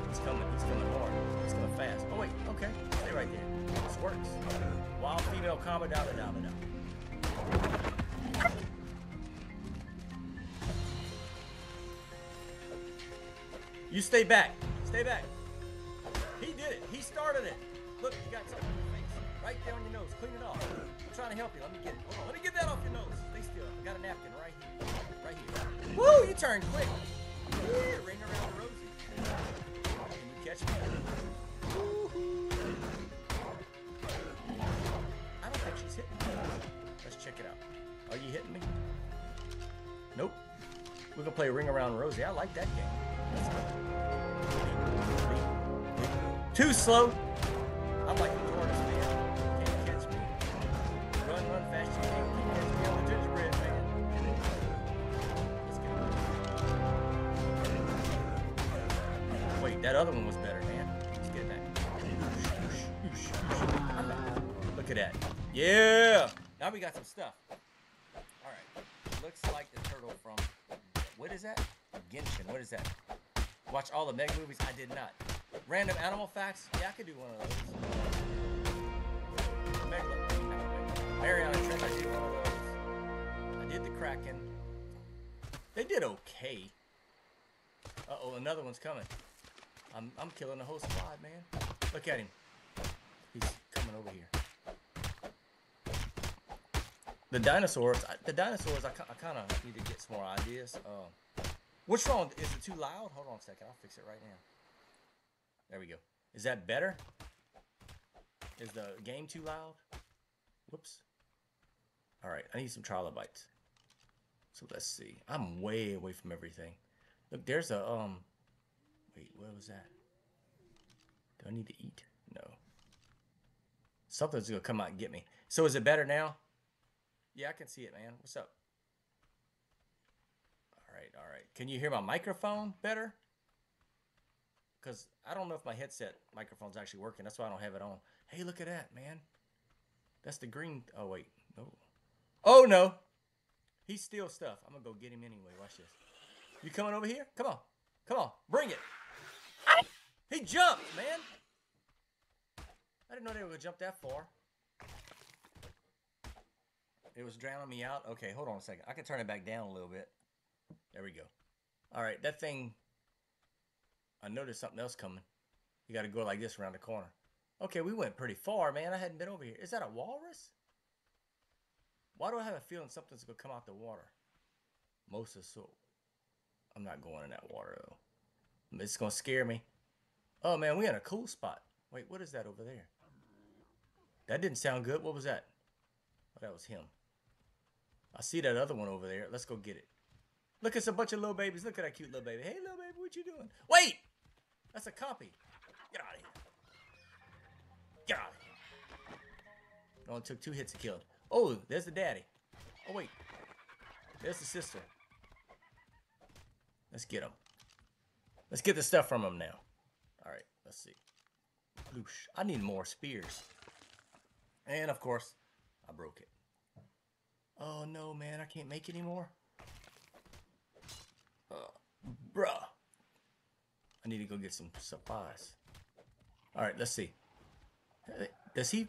He's coming. He's coming hard. He's coming fast. Oh, wait. Okay. Stay right there. This works. Wild female comma, down, down, down, da da. You stay back. Stay back. He did it. He started it. Look, you got something on your face. Right on your nose. Clean it off. I'm trying to help you. Let me get it. Hold on. Let me get that off your nose. Stay still. I got a napkin right here. Right here. Woo! You turned quick. Yeah, ring around the rosy. Can you catch me? I don't think she's hitting me. Let's check it out. Are you hitting me? Nope. We're gonna play Ring Around Rosie. I like that game. Too slow. I'm like a tortoise, man. Can't catch me. Run, run fast you can. Can't catch me the gingerbread, man. Wait, that other one was better, man. Let's get back. Look at that. Yeah. Now we got some stuff. All right. Looks like the turtle from. What is that? Genshin. What is that? Watch all the Meg movies? I did not. Random animal facts? Yeah, I could do one of those. Mariana Trench, I did one of those. I did the Kraken. They did okay. Uh oh, another one's coming. I'm, I'm killing the whole squad, man. Look at him. He's coming over here. The dinosaurs, I- the dinosaurs, I, I kind of need to get some more ideas. Um, what's wrong? Is it too loud? Hold on a second. I'll fix it right now. There we go. Is that better? Is the game too loud? Whoops. All right, I need some trilobites. So let's see. I'm way away from everything. Look, there's a um. Wait, what was that? Do I need to eat? No. Something's gonna come out and get me. So is it better now? Yeah, I can see it, man. What's up? All right, all right. Can you hear my microphone better? Because I don't know if my headset microphone's actually working. That's why I don't have it on. Hey, look at that, man. That's the green. Oh, wait. No. Oh, no. He steals stuff. I'm to go get him anyway. Watch this. You coming over here? Come on. Come on. Bring it. He jumped, man. I didn't know they were to jump that far. It was drowning me out. Okay, hold on a second. I can turn it back down a little bit. There we go. All right, that thing. I noticed something else coming. You got to go like this around the corner. Okay, we went pretty far, man. I hadn't been over here. Is that a walrus? Why do I have a feeling something's gonna come out the water? Mosasaur. I'm not going in that water though. It's gonna scare me. Oh man, we in a cool spot. Wait, what is that over there? That didn't sound good. What was that? Oh, that was him. I see that other one over there. Let's go get it. Look, it's a bunch of little babies. Look at that cute little baby. Hey, little baby, what you doing? Wait! That's a copy. Get out of here. Get out of here. It only took two hits to kill. Oh, there's the daddy. Oh, wait. There's the sister. Let's get him. Let's get the stuff from him now. All right, let's see. Loosh. I need more spears. And, of course, I broke it. Oh, no, man. I can't make anymore. Uh, bruh. I need to go get some supplies. All right, let's see. Does he?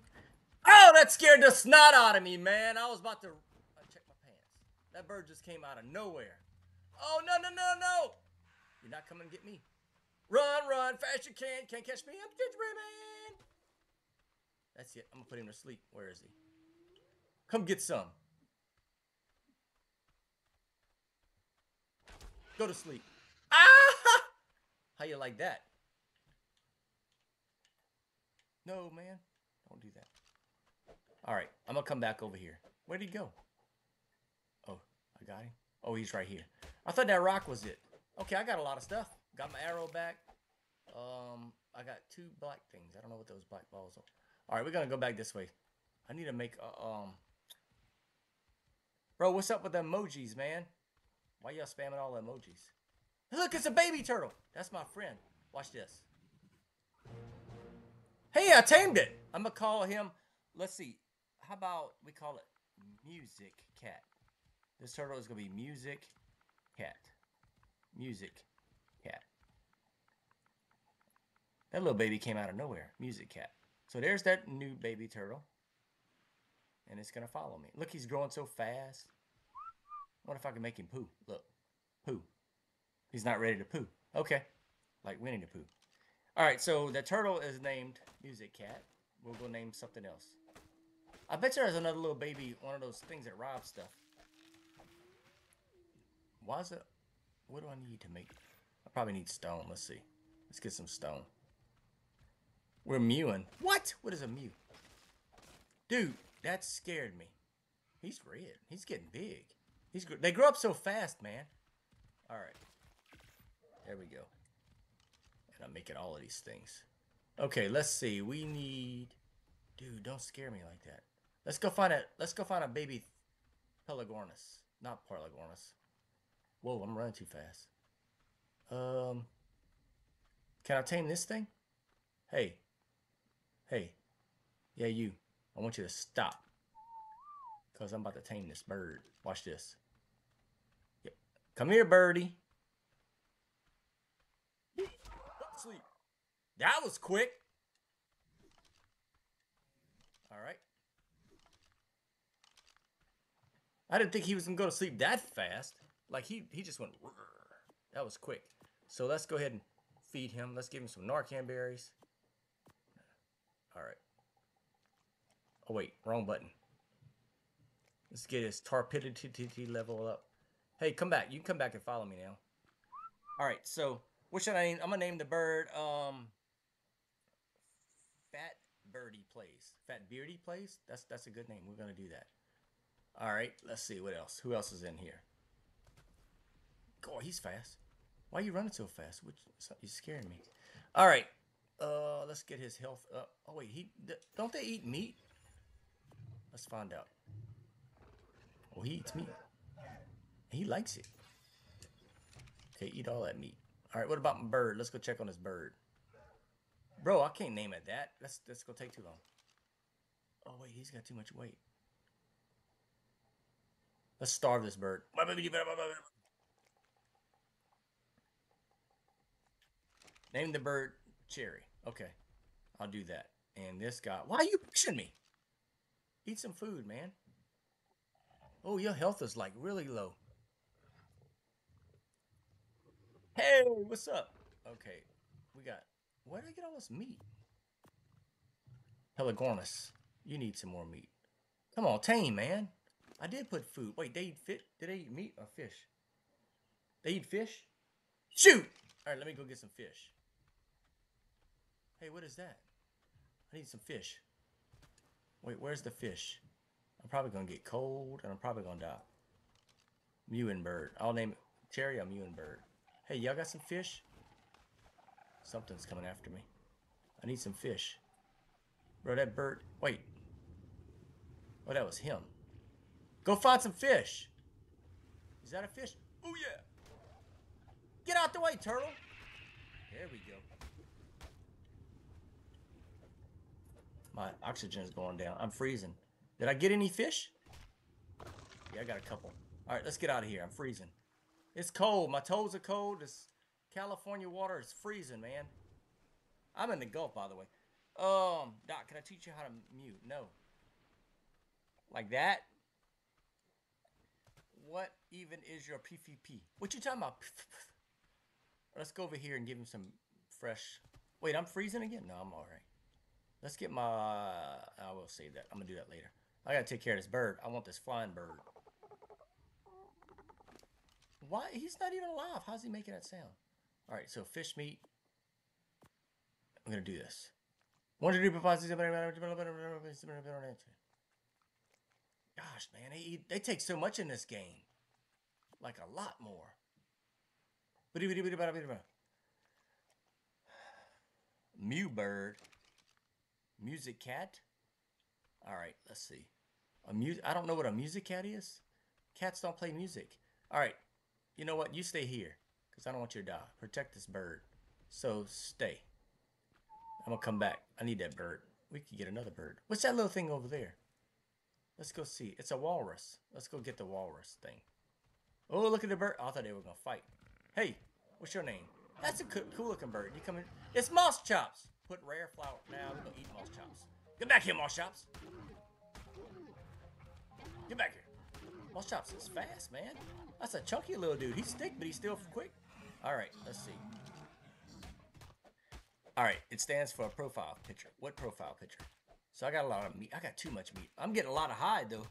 Oh, that scared the snot out of me, man. I was about to uh, check my pants. That bird just came out of nowhere. Oh no no no no! You're not coming to get me. Run run fast you can. Can't catch me. I'm gingerbread man. That's it. I'm gonna put him to sleep. Where is he? Come get some. Go to sleep. How you like that? No, man. Don't do that. All right. I'm going to come back over here. Where'd he go? Oh, I got him. Oh, he's right here. I thought that rock was it. Okay, I got a lot of stuff. Got my arrow back. Um, I got two black things. I don't know what those black balls are. All right, we're going to go back this way. I need to make a, um... Bro, what's up with the emojis, man? Why y'all spamming all the emojis? Look, it's a baby turtle. That's my friend. Watch this. Hey, I tamed it. I'm gonna call him. Let's see. How about we call it Music Cat? This turtle is gonna be music cat. Music cat. That little baby came out of nowhere. Music cat. So there's that new baby turtle. And it's gonna follow me. Look, he's growing so fast. What if I can make him poo? Look. Poo. He's not ready to poo. Okay. Like Winnie the Pooh. Alright, so the turtle is named Music Cat. We'll go name something else. I bet there's another little baby, one of those things that rob stuff. Why is it? What do I need to make? I probably need stone. Let's see. Let's get some stone. We're mewing. What? What is a mew? Dude, that scared me. He's red. He's getting big. He's they grow up so fast, man. All right. There we go. And I'm making all of these things. Okay, let's see. We need Dude, don't scare me like that. Let's go find a let's go find a baby Pelagornis. Not Pelagornis. Whoa, I'm running too fast. Um Can I tame this thing? Hey. Hey. Yeah, you. I want you to stop. Because I'm about to tame this bird. Watch this. Yep. Come here, birdie. That was quick. All right. I didn't think he was going to go to sleep that fast. Like, he, he just went... That was quick. So let's go ahead and feed him. Let's give him some Narcoberries. All right. Oh, wait. Wrong button. Let's get his torpidity level up. Hey, come back. You can come back and follow me now. All right. So, what should I name? I'm to name the bird, um... Fat Birdie Place. Fat Beardy Place. That's, that's a good name. We're to do that. All right. Let's see. What else? Who else is in here? Oh, he's fast. Why are you running so fast? Which, you're scaring me. All right. Uh, let's get his health up. Oh wait, he don't they eat meat? Let's find out. Oh, he eats meat. He likes it. Okay, eat all that meat. All right, what about my bird? Let's go check on this bird. Bro, I can't name it that. That's that's gonna take too long. Oh wait, he's got too much weight. Let's starve this bird. Name the bird Cherry. Okay. I'll do that. And this guy. Why are you pushing me? Eat some food, man. Oh, your health is like really low. Hey, what's up? Okay. We got. Where did I get all this meat? Pelagornis. You need some more meat. Come on, tame, man. I did put food. Wait, they eat fit? Did they eat meat or fish? They eat fish? Shoot! All right, let me go get some fish. Hey, what is that? I need some fish. Wait, where's the fish? I'm probably gonna get cold and I'm probably gonna die. Mewing bird. I'll name it Cherry a mewing bird. Hey, y'all got some fish? Something's coming after me. I need some fish. Bro, that bird. Wait. Oh, that was him. Go find some fish. Is that a fish? Oh, yeah. Get out the way, turtle. There we go. My oxygen is going down. I'm freezing. Did I get any fish? Yeah, I got a couple. All right, let's get out of here. I'm freezing. It's cold. My toes are cold. This California water is freezing, man. I'm in the Gulf, by the way. Um, Doc, can I teach you how to mute? No. Like that? What even is your PvP? What you talking about? Let's go over here and give him some fresh... Wait, I'm freezing again? No, I'm alright. Let's get my... I will save that. I'm going to do that later. I got to take care of this bird. I want this flying bird. Why? He's not even alive. How's he making that sound? All right, so fish meat. I'm going to do this. Gosh, man, they, eat, they take so much in this game. Like a lot more. Mew bird. Music cat? Alright, let's see. A mu I don't know what a music cat is. Cats don't play music. Alright, you know what? You stay here. Because I don't want you to die. Protect this bird. So, stay. I'm going to come back. I need that bird. We could get another bird. What's that little thing over there? Let's go see. It's a walrus. Let's go get the walrus thing. Oh, look at the bird. I thought they were gonna fight. Hey, what's your name? That's a cool looking bird. You come in. It's Moschops. Put rare flower. Now we're gonna eat Moschops. Get back here, Moschops. Get back here. Moschops is fast, man. That's a chunky little dude. He's thick, but he's still quick. All right, let's see. All right, it stands for a profile picture. What profile picture? So I got a lot of meat. I got too much meat. I'm getting a lot of hide though.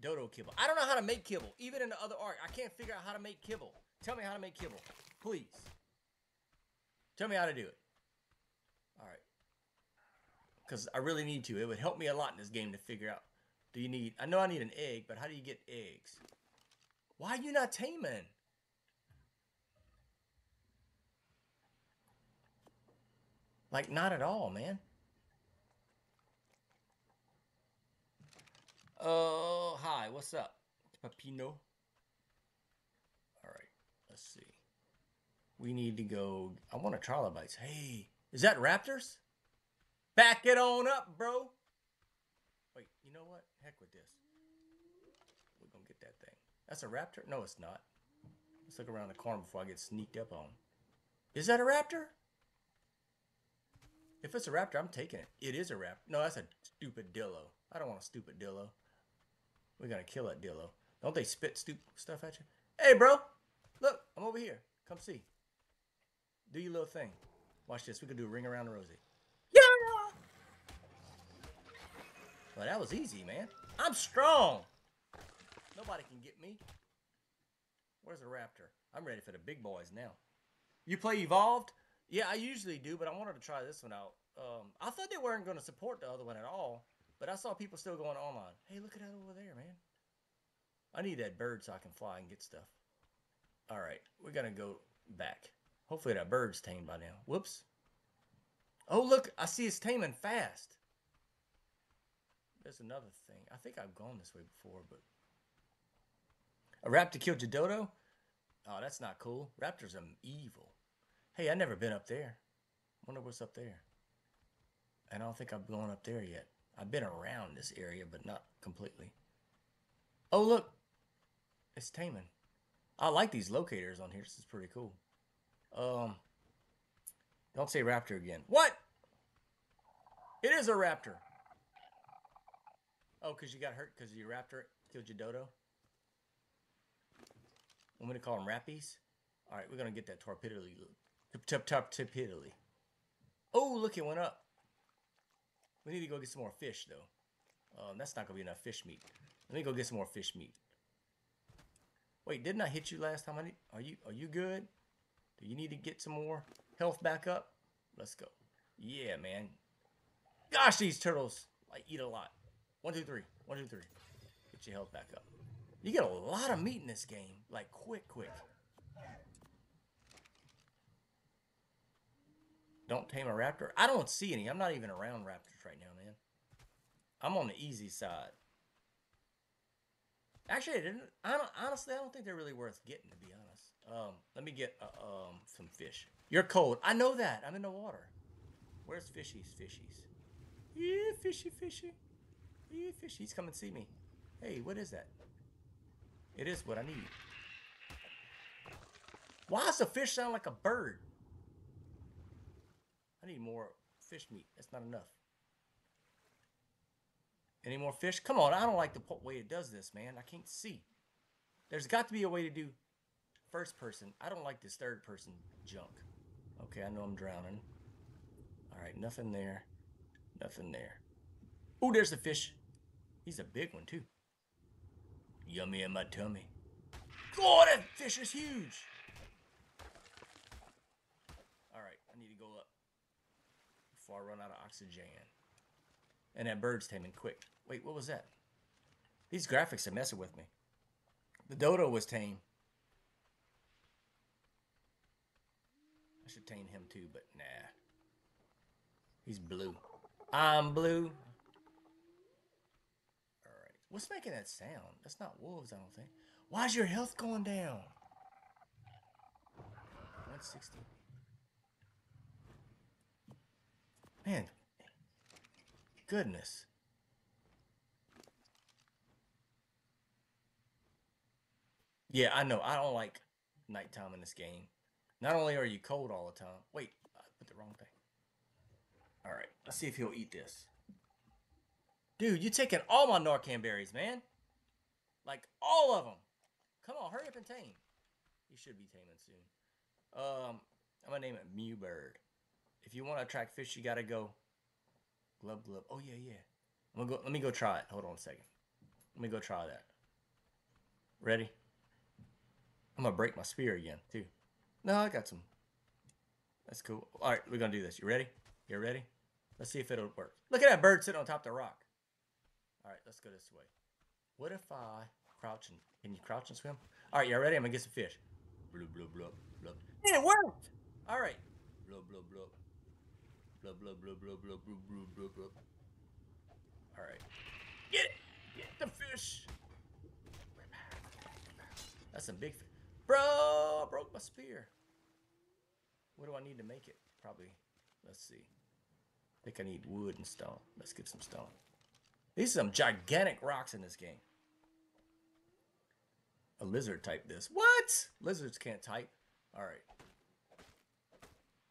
Dodo kibble. I don't know how to make kibble. Even in the other arc, I can't figure out how to make kibble. Tell me how to make kibble, please. Tell me how to do it. All right. Because I really need to. It would help me a lot in this game to figure out. Do you need... I know I need an egg, but how do you get eggs? Why are you not taming? Like, not at all, man. Oh, hi, what's up? Papino. Alright, let's see. We need to go. I want a trilobites. Hey, is that raptors? Back it on up, bro. Wait, you know what? Heck with this. We're gonna get that thing. That's a raptor? No, it's not. Let's look around the corner before I get sneaked up on. Is that a raptor? If it's a raptor, I'm taking it. It is a raptor. No, that's a stupid dillo. I don't want a stupid dillo. We're gonna kill that dillo. Don't they spit stupid stuff at you? Hey, bro. Look, I'm over here. Come see. Do your little thing. Watch this. We can do a ring around the rosy. Yeah. Well, that was easy, man. I'm strong. Nobody can get me. Where's the raptor? I'm ready for the big boys now. You play Evolved? Yeah, I usually do, but I wanted to try this one out. Um, I thought they weren't going to support the other one at all, but I saw people still going online. Hey, look at that over there, man. I need that bird so I can fly and get stuff. All right, we're going to go back. Hopefully that bird's tamed by now. Whoops. Oh, look, I see it's taming fast. There's another thing. I think I've gone this way before, but... A raptor killed your dodo? Oh, that's not cool. Raptors are evil. Hey, i never been up there. Wonder what's up there. I don't think I've gone up there yet. I've been around this area, but not completely. Oh, look. It's taming. I like these locators on here. This is pretty cool. Um, don't say raptor again. What? It is a raptor. Oh, because you got hurt because your raptor killed your dodo? I'm going to call them rappies. All right, we're going to get that torpidity. Tip, tip, torpidity. Oh, look, it went up. We need to go get some more fish, though. Um, that's not going to be enough fish meat. Let me go get some more fish meat. Wait, didn't I hit you last time? I need, are you are you good? Do you need to get some more health back up? Let's go. Yeah, man. Gosh, these turtles I eat a lot. One, two, three. One, two, three. Get your health back up. You get a lot of meat in this game. Like, quick, quick. Don't tame a raptor. I don't see any. I'm not even around raptors right now, man. I'm on the easy side. Actually, I didn't. I don't, honestly, I don't think they're really worth getting, to be honest. Um, let me get uh, um some fish. You're cold. I know that. I'm in the water. Where's fishies? Fishies. Yeah, fishy, fishy. Yeah, fishy. He's come and see me. Hey, what is that? It is what I need. Why does a fish sound like a bird? I need more fish meat. That's not enough. Any more fish? Come on, I don't like the way it does this, man. I can't see. There's got to be a way to do first person. I don't like this third person junk. Okay, I know I'm drowning. Alright, nothing there. Nothing there. Oh, there's the fish. He's a big one, too. Yummy in my tummy. Oh, that fish is huge. Alright, I need to go up before I run out of oxygen. And that bird's taming quick. Wait, what was that? These graphics are messing with me. The dodo was tame. I should tame him too, but nah. He's blue. I'm blue. What's making that sound? That's not wolves, I don't think. Why's your health going down? 160. Man. Goodness. Yeah, I know. I don't like nighttime in this game. Not only are you cold all the time. Wait, I put the wrong thing. All right, let's see if he'll eat this. Dude, you taking all my Narcoberries, man. Like all of them. Come on, hurry up and tame. You should be taming soon. Um, I'm gonna name it Mew Bird. If you want to attract fish, you gotta go. Glub glub. Oh yeah, yeah. I'm gonna go. Let me go try it. Hold on a second. Let me go try that. Ready? I'm gonna break my spear again too. No, I got some. That's cool. All right, we're gonna do this. You ready? You ready? Let's see if it'll work. Look at that bird sitting on top of the rock. All right, let's go this way. What if I crouch and can you crouch and swim? All right, y'all ready? I'm gonna get some fish. Blub blub blub blub. It worked. All right. Blub blub. Blub blub blub blub blub blub blub blub blub. All right. Get it. Get the fish. That's a big fish. Bro, I broke my spear. What do I need to make it? Probably, let's see. I think I need wood and stone. Let's get some stone. These are some gigantic rocks in this game. A lizard type this. What? Lizards can't type. All right.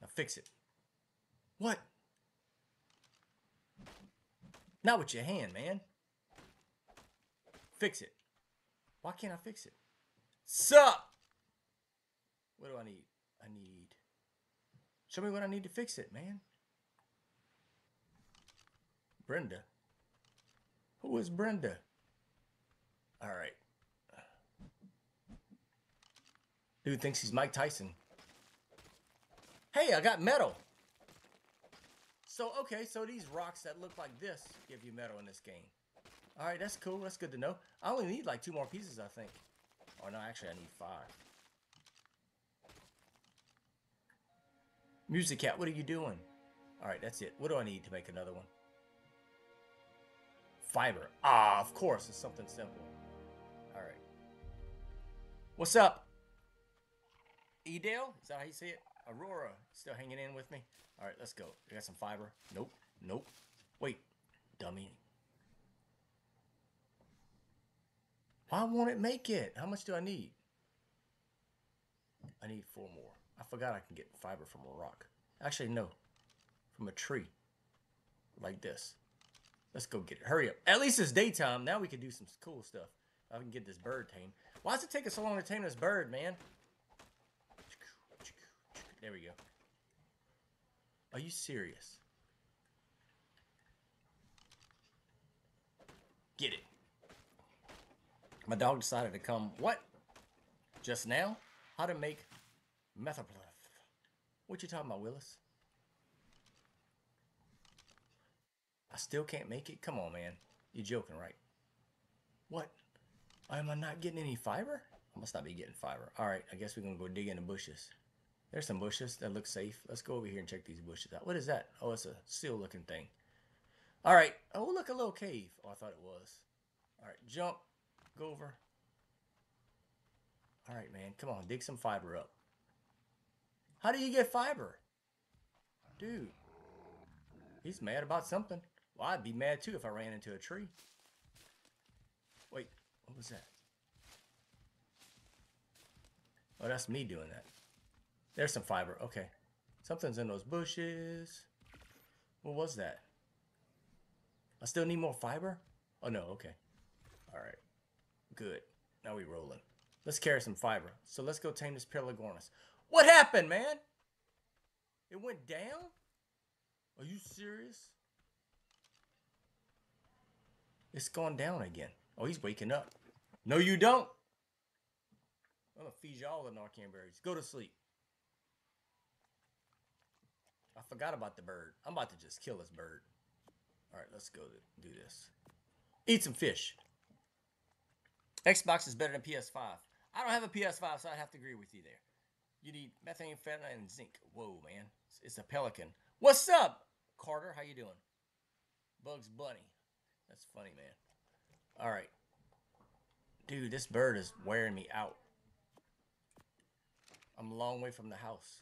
Now fix it. What? Not with your hand, man. Fix it. Why can't I fix it? Sup? What do I need? I need. Show me what I need to fix it, man. Brenda. Who is Brenda? All right. Dude thinks he's Mike Tyson. Hey, I got metal. So, okay, so these rocks that look like this give you metal in this game. All right, that's cool. That's good to know. I only need like two more pieces, I think. Oh, no, actually, I need five. Music Cat, what are you doing? All right, that's it. What do I need to make another one? Fiber. Ah, of course, it's something simple. All right. What's up? Edale? Is that how you say it? Aurora, still hanging in with me? All right, let's go. I got some fiber. Nope. Nope. Wait, dummy. Why won't it make it? How much do I need? I need four more. I forgot I can get fiber from a rock. Actually, no. From a tree. Like this. Let's go get it. Hurry up. At least it's daytime. Now we can do some cool stuff. I can get this bird tamed. Why does it take us so long to tame this bird, man? There we go. Are you serious? Get it. My dog decided to come, what? Just now? How to make methapleth. What you talking about, Willis? I still can't make it? Come on, man. You're joking, right? What? Am I not getting any fiber? I must not be getting fiber. All right, I guess we're going to go dig in the bushes. There's some bushes that look safe. Let's go over here and check these bushes out. What is that? Oh, it's a seal looking thing. All right. Oh, look, a little cave. Oh, I thought it was. All right, jump. Go over. All right, man. Come on, dig some fiber up. How do you get fiber? Dude. He's mad about something. Well, I'd be mad too if I ran into a tree. Wait, what was that? Oh, that's me doing that. There's some fiber. Okay. Something's in those bushes. What was that? I still need more fiber? Oh, no. Okay. All right. Good. Now we rolling. Let's carry some fiber. So let's go tame this Pelagornis. What happened, man? It went down? Are you serious? It's gone down again. Oh, he's waking up. No, you don't. I'm gonna feed you all the Narcoberries. Go to sleep. I forgot about the bird. I'm about to just kill this bird. All right, let's go do this. Eat some fish. Xbox is better than PS5. I don't have a PS5, so I have to agree with you there. You need methane, methanephthalate, and zinc. Whoa, man. It's a pelican. What's up, Carter? How you doing? Bugs Bunny. That's funny, man. All right. Dude, this bird is wearing me out. I'm a long way from the house.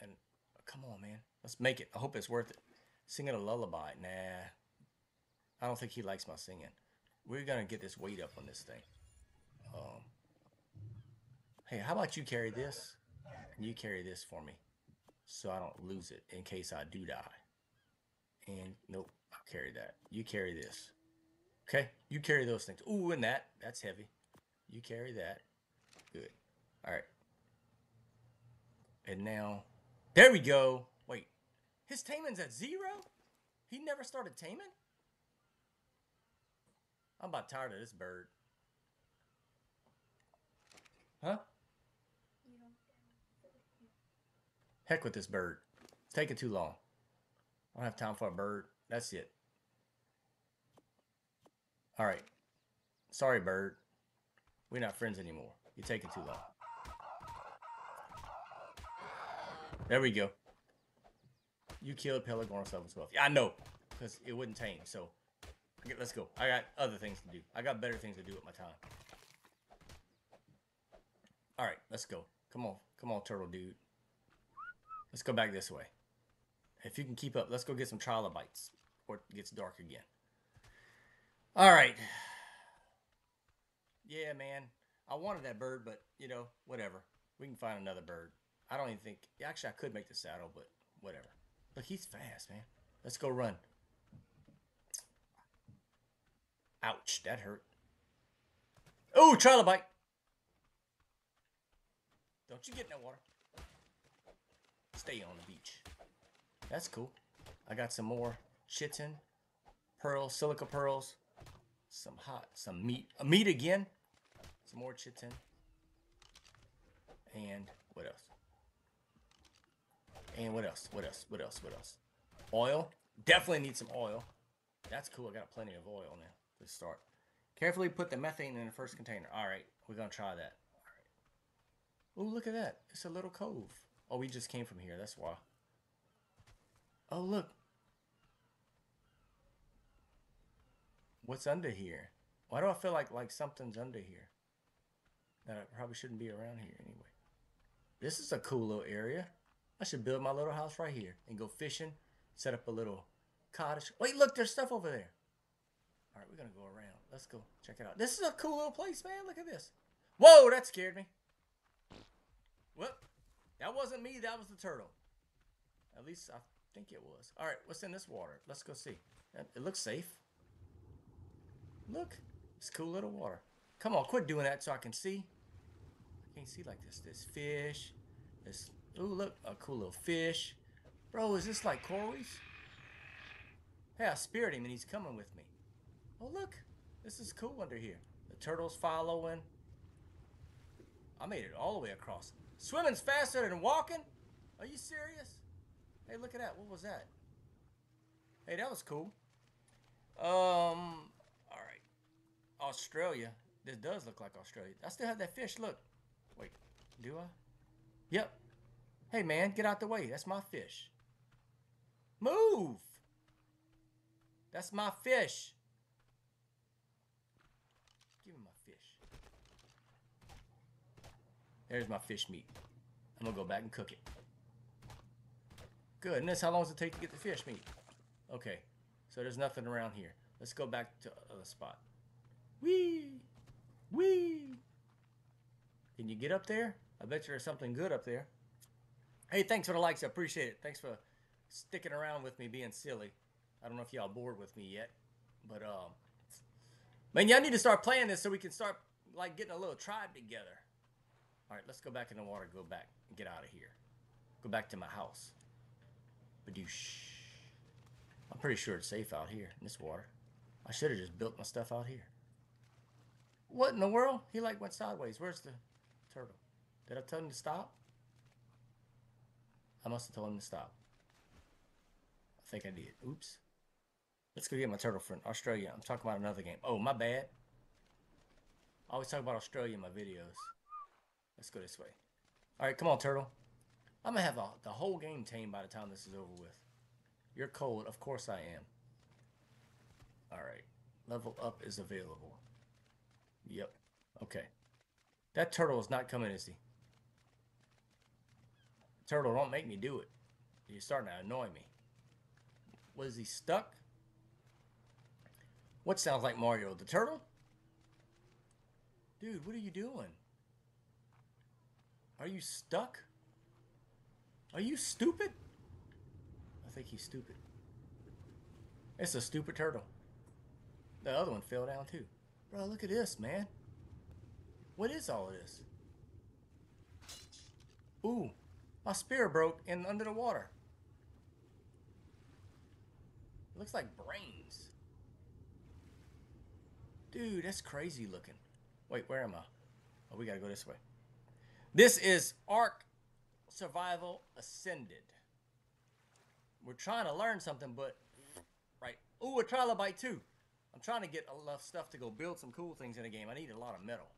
And come on, man. Let's make it. I hope it's worth it. Singing a lullaby. Nah. I don't think he likes my singing. We're going to get this weight up on this thing. Um, hey, how about you carry this? And you carry this for me so I don't lose it in case I do die. And nope, I'll carry that. You carry this. Okay, you carry those things. Ooh, and that. That's heavy. You carry that. Good. All right. And now, there we go. Wait, his taming's at zero? He never started taming? I'm about tired of this bird. Huh? Heck with this bird. It's taking too long. I don't have time for a bird. That's it. All right. Sorry, bird. We're not friends anymore. You're taking too long. There we go. You killed Pelagorn 712. Yeah, I know. Because it wouldn't tame. So, okay, let's go. I got other things to do. I got better things to do with my time. All right, let's go. Come on. Come on, turtle dude. Let's go back this way. If you can keep up, let's go get some trilobites. Or it gets dark again. All right. Yeah, man. I wanted that bird, but, you know, whatever. We can find another bird. I don't even think... Actually, I could make the saddle, but whatever. Look, he's fast, man. Let's go run. Ouch, that hurt. Oh, trilobite. Don't you get in that water. Stay on the beach. That's cool. I got some more chitin, pearls, silica pearls, some hot, some meat, a meat again, some more chitin, and what else? And what else? What else? What else? What else? Oil. Definitely need some oil. That's cool. I got plenty of oil now. Let's start. Carefully put the methane in the first container. All right, we're gonna try that. All right. Oh, look at that. It's a little cove. Oh, we just came from here. That's why. Oh, look. What's under here? Why do I feel like like something's under here? That I probably shouldn't be around here anyway. This is a cool little area. I should build my little house right here and go fishing. Set up a little cottage. Wait, look, there's stuff over there. All right, we're gonna go around. Let's go check it out. This is a cool little place, man. Look at this. Whoa, that scared me. Whoop. That wasn't me. That was the turtle. At least I think it was. All right, what's in this water? Let's go see. It looks safe. Look, it's cool little water. Come on, quit doing that so I can see. I can't see like this. There's fish. This, ooh, look, a cool little fish. Bro, is this like coral reefs? Hey, I spirit him and he's coming with me. Oh, look. This is cool under here. The turtle's following. I made it all the way across. Swimming's faster than walking? Are you serious? Hey, look at that. What was that? Hey, that was cool. Um, all right. Australia. This does look like Australia. I still have that fish. Look. Wait, do I? Yep. Hey, man, get out the way. That's my fish. Move. That's my fish. Give me my fish. There's my fish meat. I'm gonna go back and cook it. Goodness, how long does it take to get the fish meat? Okay, so there's nothing around here. Let's go back to the spot. Wee! Wee! Can you get up there? I bet you there's something good up there. Hey, thanks for the likes. I appreciate it. Thanks for sticking around with me being silly. I don't know if y'all bored with me yet, but um, man, y'all need to start playing this so we can start like getting a little tribe together. All right, let's go back in the water. Go back and get out of here. Go back to my house. Badoosh. I'm pretty sure it's safe out here in this water. I should have just built my stuff out here. What in the world? He like went sideways. Where's the turtle? Did I tell him to stop? I must have told him to stop. I think I did. Oops. Let's go get my turtle friend. Australia. I'm talking about another game. Oh, my bad. I always talk about Australia in my videos. Let's go this way. Alright, come on, turtle. I'm to have a, the whole game tame by the time this is over with. You're cold. Of course I am. Alright. Level up is available. Yep. Okay. That turtle is not coming, is he? Turtle, don't make me do it. You're starting to annoy me. Was he stuck? What sounds like Mario? The turtle? Dude, what are you doing? Are you stuck? Are you stupid? I think he's stupid. It's a stupid turtle. The other one fell down too. Bro, look at this, man. What is all of this? Ooh, my spear broke in under the water. It looks like brains. Dude, that's crazy looking. Wait, where am I? Oh, we gotta go this way. This is Ark Survival Ascended. We're trying to learn something, but right. Ooh, a trilobite too. I'm trying to get enough stuff to go build some cool things in the game. I need a lot of metal.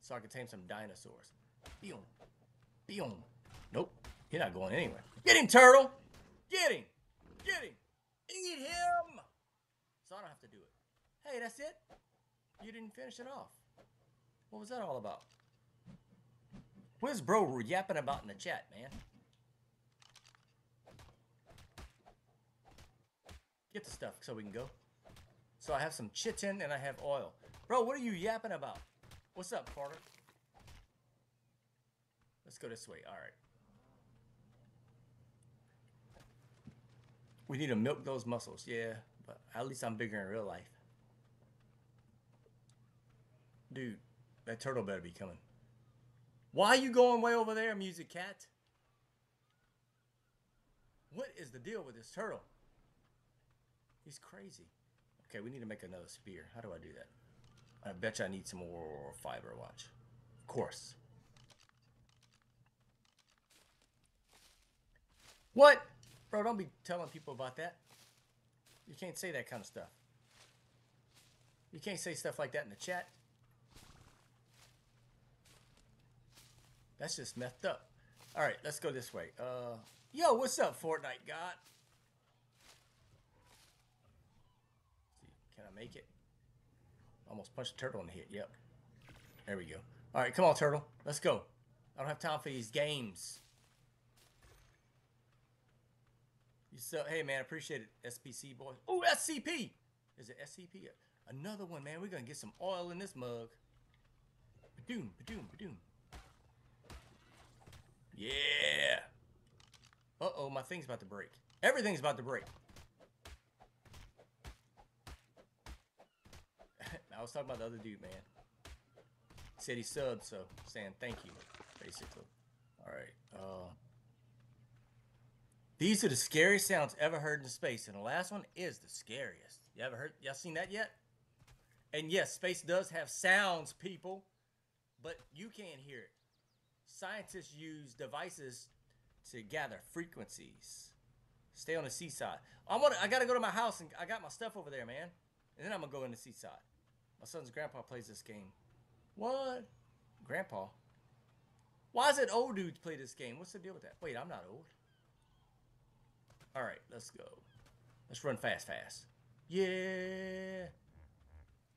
So I can tame some dinosaurs. Boom. Boom. Nope. You're not going anywhere. Get him, turtle! Get him! Get him! Eat him! So I don't have to do it. Hey, that's it? You didn't finish it off. What was that all about? What is bro yapping about in the chat, man? Get the stuff so we can go. So I have some chitin and I have oil. Bro, what are you yapping about? What's up, Carter? Let's go this way. All right. We need to milk those muscles. Yeah, but at least I'm bigger in real life. Dude, that turtle better be coming. Why are you going way over there, Music Cat? What is the deal with this turtle? He's crazy. Okay, we need to make another spear. How do I do that? I bet you I need some more fiber, watch. Of course. What? Bro, don't be telling people about that. You can't say that kind of stuff. You can't say stuff like that in the chat. That's just messed up. All right, let's go this way. Uh, yo, what's up, Fortnite God? Can I make it? Almost punched a turtle in the head. Yep. There we go. All right, come on, turtle. Let's go. I don't have time for these games. You so hey man, appreciate it, SPC boy. Oh, SCP. Is it SCP? Another one, man. We're gonna get some oil in this mug. Badoom, badoom, badoom. Yeah. Uh-oh, my thing's about to break. Everything's about to break. I was talking about the other dude, man. He said he subbed, so saying thank you, basically. All right. Uh, these are the scariest sounds ever heard in space, and the last one is the scariest. You ever heard? Y'all seen that yet? And yes, space does have sounds, people, but you can't hear it scientists use devices to gather frequencies. Stay on the seaside. I want. I gotta go to my house and I got my stuff over there, man. And then I'm gonna go in the seaside. My son's grandpa plays this game. What? Grandpa? Why is it old dudes play this game? What's the deal with that? Wait, I'm not old. All right, let's go. Let's run fast, fast. Yeah.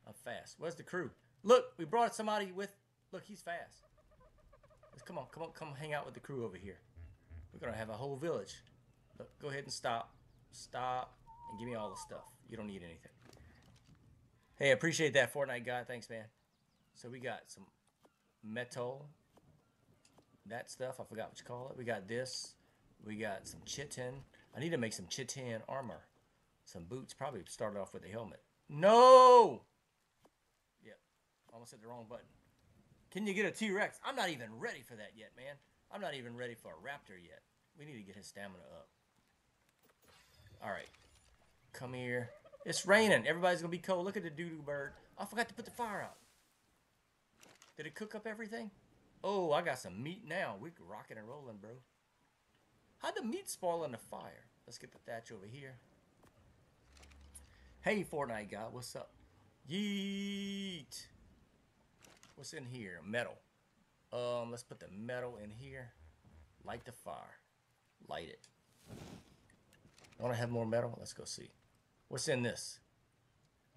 I'm fast. Where's the crew? Look, we brought somebody with. Look, he's fast. Come on, come on, come hang out with the crew over here. We're gonna have a whole village. Look, go ahead and stop. Stop and give me all the stuff. You don't need anything. Hey, appreciate that Fortnite guy. Thanks, man. So we got some metal. That stuff, I forgot what you call it. We got this. We got some chitin. I need to make some chitin armor. Some boots. Probably started off with a helmet. No! Yep. Almost hit the wrong button. Can you get a T-Rex? I'm not even ready for that yet, man. I'm not even ready for a raptor yet. We need to get his stamina up. Alright. Come here. It's raining. Everybody's going to be cold. Look at the doo-doo bird. I forgot to put the fire out. Did it cook up everything? Oh, I got some meat now. We are rocking and rolling, bro. How'd the meat spoil in the fire? Let's get the thatch over here. Hey, Fortnite guy. What's up? Yeet. What's in here? Metal. Um, let's put the metal in here. Light the fire. Light it. Want to have more metal? Let's go see. What's in this?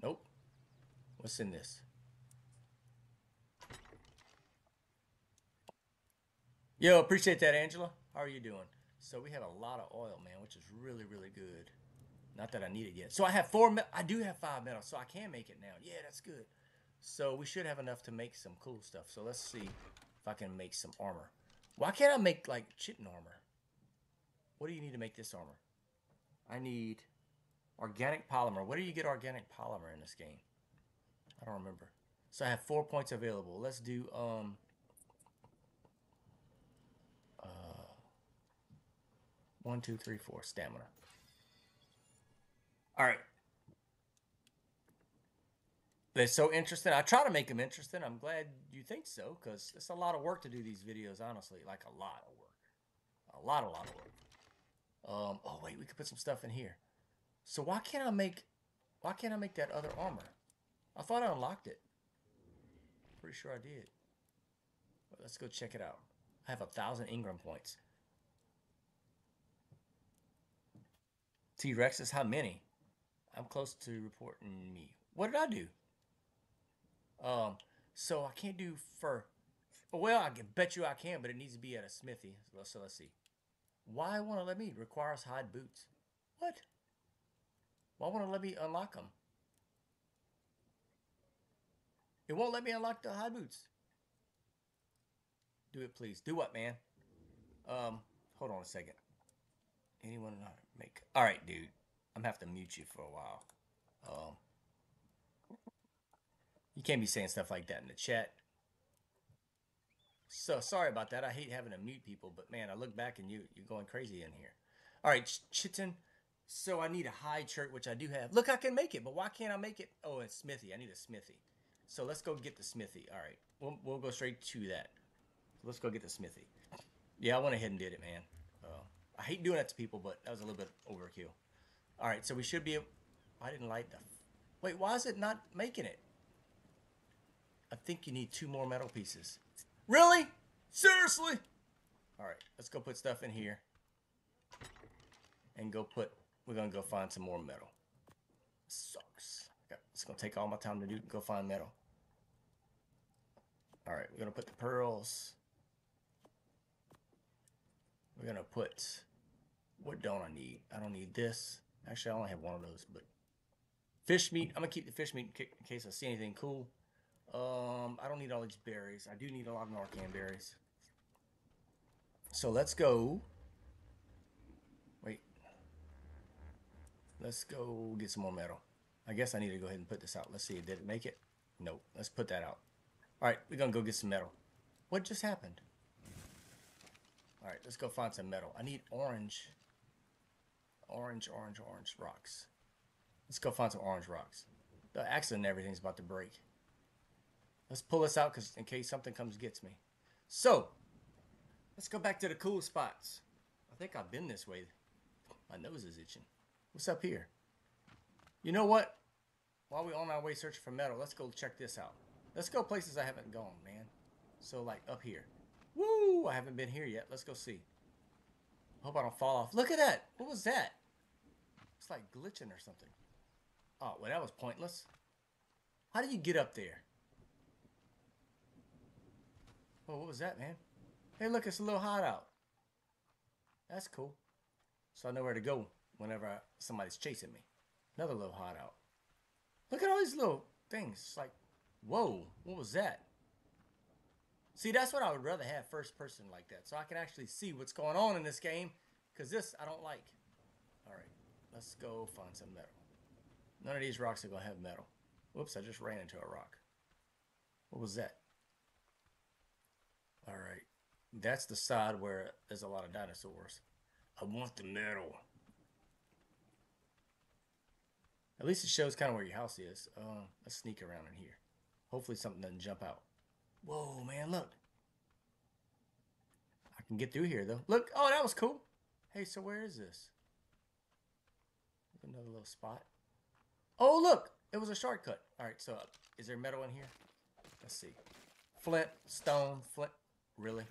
Nope. What's in this? Yo, appreciate that, Angela. How are you doing? So we have a lot of oil, man, which is really, really good. Not that I need it yet. So I have four. I do have five metal, so I can make it now. Yeah, that's good. So we should have enough to make some cool stuff. So let's see if I can make some armor. Why can't I make like chitin armor? What do you need to make this armor? I need organic polymer. Where do you get organic polymer in this game? I don't remember. So I have four points available. Let's do um uh one, two, three, four stamina. All right. They're so interesting. I try to make them interesting. I'm glad you think so, because it's a lot of work to do these videos, honestly. Like a lot of work. A lot, a lot of work. Um, oh wait, we could put some stuff in here. So why can't I make why can't I make that other armor? I thought I unlocked it. Pretty sure I did. Let's go check it out. I have a thousand Engram points. T-Rex is how many? I'm close to reporting me. What did I do? Um, so I can't do fur. Well, I can bet you I can, but it needs to be at a smithy. So, so let's see. Why won't it let me? Requires hide boots. What? Why won't it let me unlock them? It won't let me unlock the hide boots. Do it, please. Do what, man? Um, hold on a second. Anyone make? All right, dude. I'm gonna have to mute you for a while. Um, you can't be saying stuff like that in the chat. So sorry about that. I hate having to mute people, but man, I look back and you you're going crazy in here. All right, Chitin. So I need a hide shirt, which I do have. Look, I can make it, but why can't I make it? Oh, it's smithy. I need a smithy. So let's go get the smithy. All right, we'll we'll go straight to that. Let's go get the smithy. Yeah, I went ahead and did it, man. Uh, I hate doing that to people, but that was a little bit overkill. All right, so we should be. I didn't light the. Wait, why is it not making it? I think you need two more metal pieces. Really? Seriously? All right, let's go put stuff in here. And go put, we're to go find some more metal. Sucks. It's to take all my time to do, go find metal. All right, we're to put the pearls. We're to put, what don't I need? I don't need this. Actually, I only have one of those, but fish meat. I'm to keep the fish meat in case I see anything cool. Um, I don't need all these berries. I do need a lot of Narcoberries. So let's go. Wait. Let's go get some more metal. I guess I need to go ahead and put this out. Let's see. Did it make it? Nope. Let's put that out. All right. We're going to go get some metal. What just happened? All right. Let's go find some metal. I need orange. Orange, orange, orange rocks. Let's go find some orange rocks. The accident and everything's about to break. Let's pull this out because in case something comes gets me. So, let's go back to the cool spots. I think I've been this way. My nose is itching. What's up here? You know what? While we're on our way searching for metal, let's go check this out. Let's go places I haven't gone, man. So, like, up here. Woo! I haven't been here yet. Let's go see. Hope I don't fall off. Look at that! What was that? It's like glitching or something. Oh, well, that was pointless. How do you get up there? Oh, what was that, man? Hey, look, it's a little hot out. That's cool. So I know where to go whenever I, somebody's chasing me. Another little hot out. Look at all these little things. It's like, whoa, what was that? See, that's what I would rather have first person like that. So I can actually see what's going on in this game. Because this, I don't like. Alright, let's go find some metal. None of these rocks are going to have metal. Whoops, I just ran into a rock. What was that? All right. That's the side where there's a lot of dinosaurs. I want the metal. At least it shows kind of where your house is. Uh, let's sneak around in here. Hopefully something doesn't jump out. Whoa, man, look. I can get through here, though. Look. Oh, that was cool. Hey, so where is this? Another little spot. Oh, look. It was a shortcut. All right, so uh, is there metal in here? Let's see. Flint, stone, flint, Really?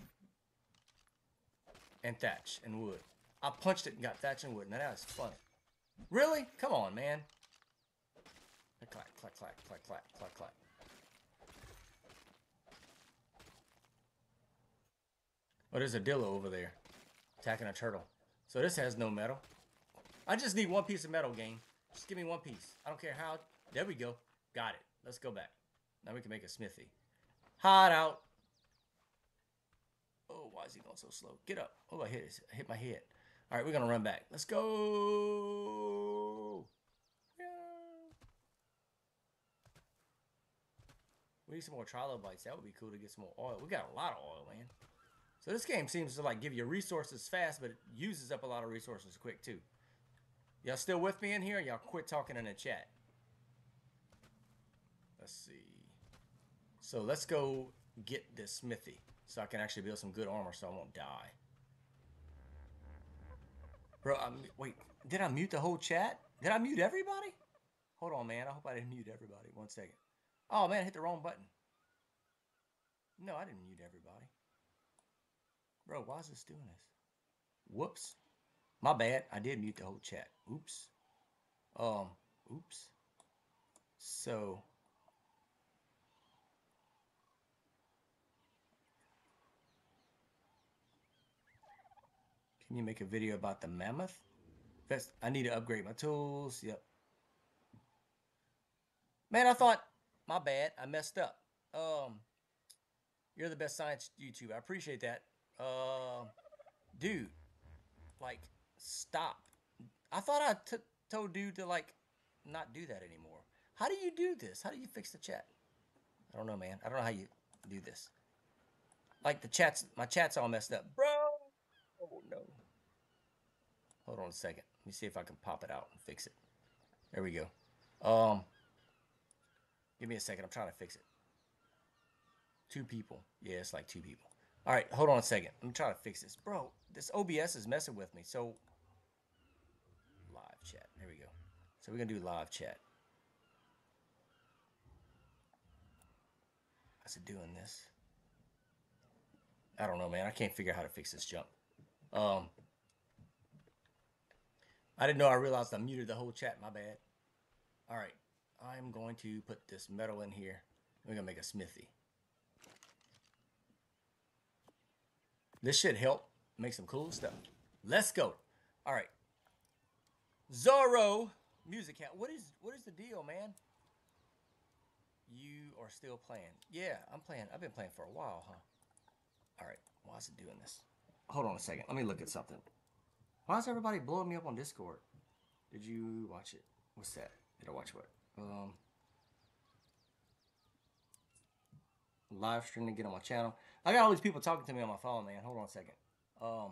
And thatch and wood. I punched it and got thatch and wood. Now that was fun. Really? Come on, man. Clack, clack, clack, clack, clack, clack, clack. Oh, there's a dillo over there. Attacking a turtle. So this has no metal. I just need one piece of metal, game. Just give me one piece. I don't care how. There we go. Got it. Let's go back. Now we can make a smithy. Hot out. Oh, why is he going so slow? Get up. Oh, I hit, his, I hit my head. All right, we're going to run back. Let's go. Yeah. We need some more trilobites. That would be cool to get some more oil. We got a lot of oil, man. So this game seems to like give you resources fast, but it uses up a lot of resources quick too. Y'all still with me in here? Y'all quit talking in the chat. Let's see. So let's go get this smithy so I can actually build some good armor so I won't die. Bro, I'm, wait, did I mute the whole chat? Did I mute everybody? Hold on, man. I hope I didn't mute everybody. One second. Oh, man, I hit the wrong button. No, I didn't mute everybody. Bro, why is this doing this? Whoops. My bad. I did mute the whole chat. Oops. Um, oops. So, Can you make a video about the mammoth? Best, I need to upgrade my tools. Yep. Man, I thought, my bad. I messed up. Um, you're the best science YouTube. I appreciate that. Uh, dude, like, stop. I thought I told dude to like not do that anymore. How do you do this? How do you fix the chat? I don't know, man. I don't know how you do this. Like the chat's my chat's all messed up, bro. Hold on a second. Let me see if I can pop it out and fix it. There we go. Um, give me a second. I'm trying to fix it. Two people. Yeah, it's like two people. All right, hold on a second. I'm trying to fix this, bro. This OBS is messing with me. So live chat. There we go. So we're gonna do live chat. How's it doing this? I don't know, man. I can't figure out how to fix this jump. Um, I didn't know I realized I muted the whole chat. My bad. All right. I'm going to put this metal in here. We're going to make a smithy. This should help make some cool stuff. Let's go. All right. Zorro music cat. What is what is the deal, man? You are still playing. Yeah, I'm playing. I've been playing for a while, huh? All right. Why is it doing this? Hold on a second. Let me look at something. Why is everybody blowing me up on Discord? Did you watch it? What's that? Did I watch what? Um, live stream to get on my channel. I got all these people talking to me on my phone, man. Hold on a second. Um,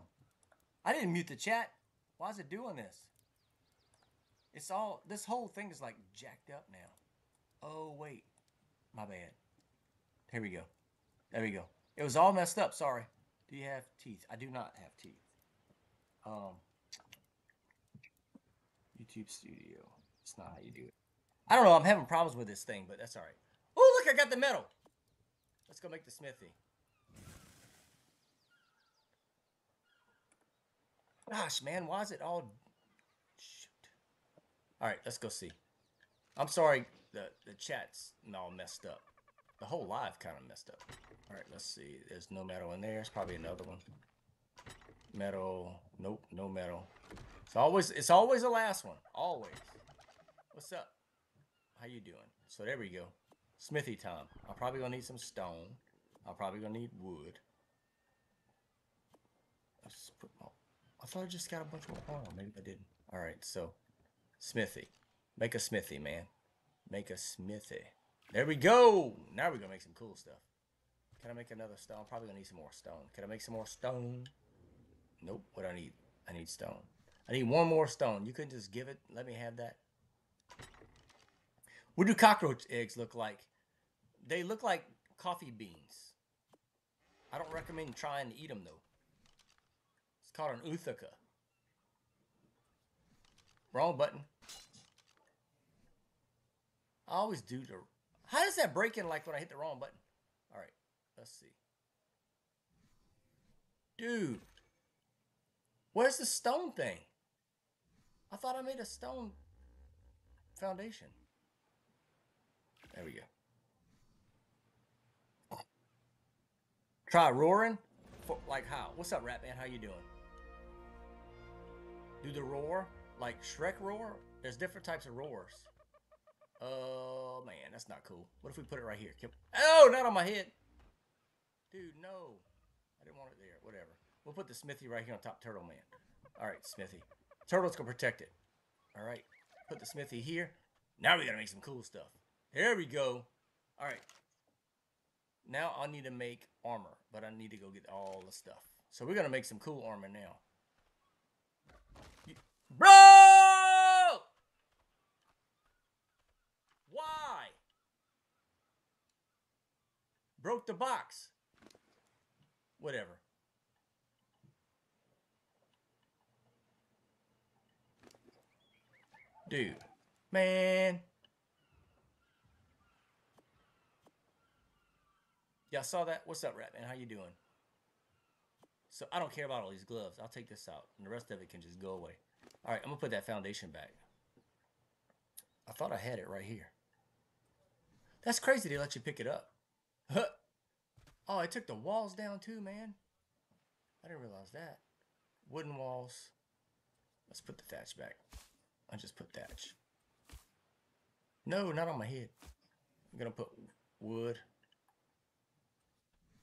I didn't mute the chat. Why is it doing this? It's all, this whole thing is like jacked up now. Oh, wait. My bad. Here we go. There we go. It was all messed up. Sorry. Do you have teeth? I do not have teeth. Um, YouTube Studio. It's not how you do it. I don't know. I'm having problems with this thing, but that's all right. Oh, look, I got the metal. Let's go make the smithy. Gosh, man, why is it all... Shoot. All right, let's go see. I'm sorry, the, the chat's all messed up. The whole live kind of messed up. All right, let's see. There's no metal in there. It's probably another one. Metal. Nope, no metal. It's always it's always the last one. Always. What's up? How you doing? So there we go. Smithy time. I'm probably gonna need some stone. I'm probably gonna need wood. Let's put my, I thought I just got a bunch more oil. Maybe I didn't. Alright, so smithy. Make a smithy, man. Make a smithy. There we go. Now we're gonna make some cool stuff. Can I make another stone? Probably gonna need some more stone. Can I make some more stone? Nope. What I need? I need stone. I need one more stone. You couldn't just give it. Let me have that. What do cockroach eggs look like? They look like coffee beans. I don't recommend trying to eat them though. It's called an ootheca. Wrong button. I always do the. How does that break in like when I hit the wrong button? All right, let's see. Dude, where's the stone thing? I thought I made a stone foundation. There we go. Try roaring? For, like how? What's up, Rat Man? How you doing? Do the roar? Like Shrek roar? There's different types of roars. Oh man, that's not cool. What if we put it right here? Can- Oh, not on my head. Dude, no. I didn't want it there. Whatever. We'll put the smithy right here on top turtle man. All right, smithy. Turtle's gonna protect it. All right. Put the smithy here. Now we gotta make some cool stuff. There we go. All right. Now I need to make armor, but I need to go get all the stuff. So we're gonna make some cool armor now. Bro! Why? Broke the box. Whatever. Dude. Man. Y'all saw that? What's up, Rat Man? How you doing? So I don't care about all these gloves. I'll take this out, and the rest of it can just go away. All right, I'm gonna put that foundation back. I thought I had it right here. That's crazy. They let you pick it up. Huh. Oh, I took the walls down too, man. I didn't realize that. Wooden walls. Let's put the thatch back. I just put thatch. No, not on my head. I'm gonna put wood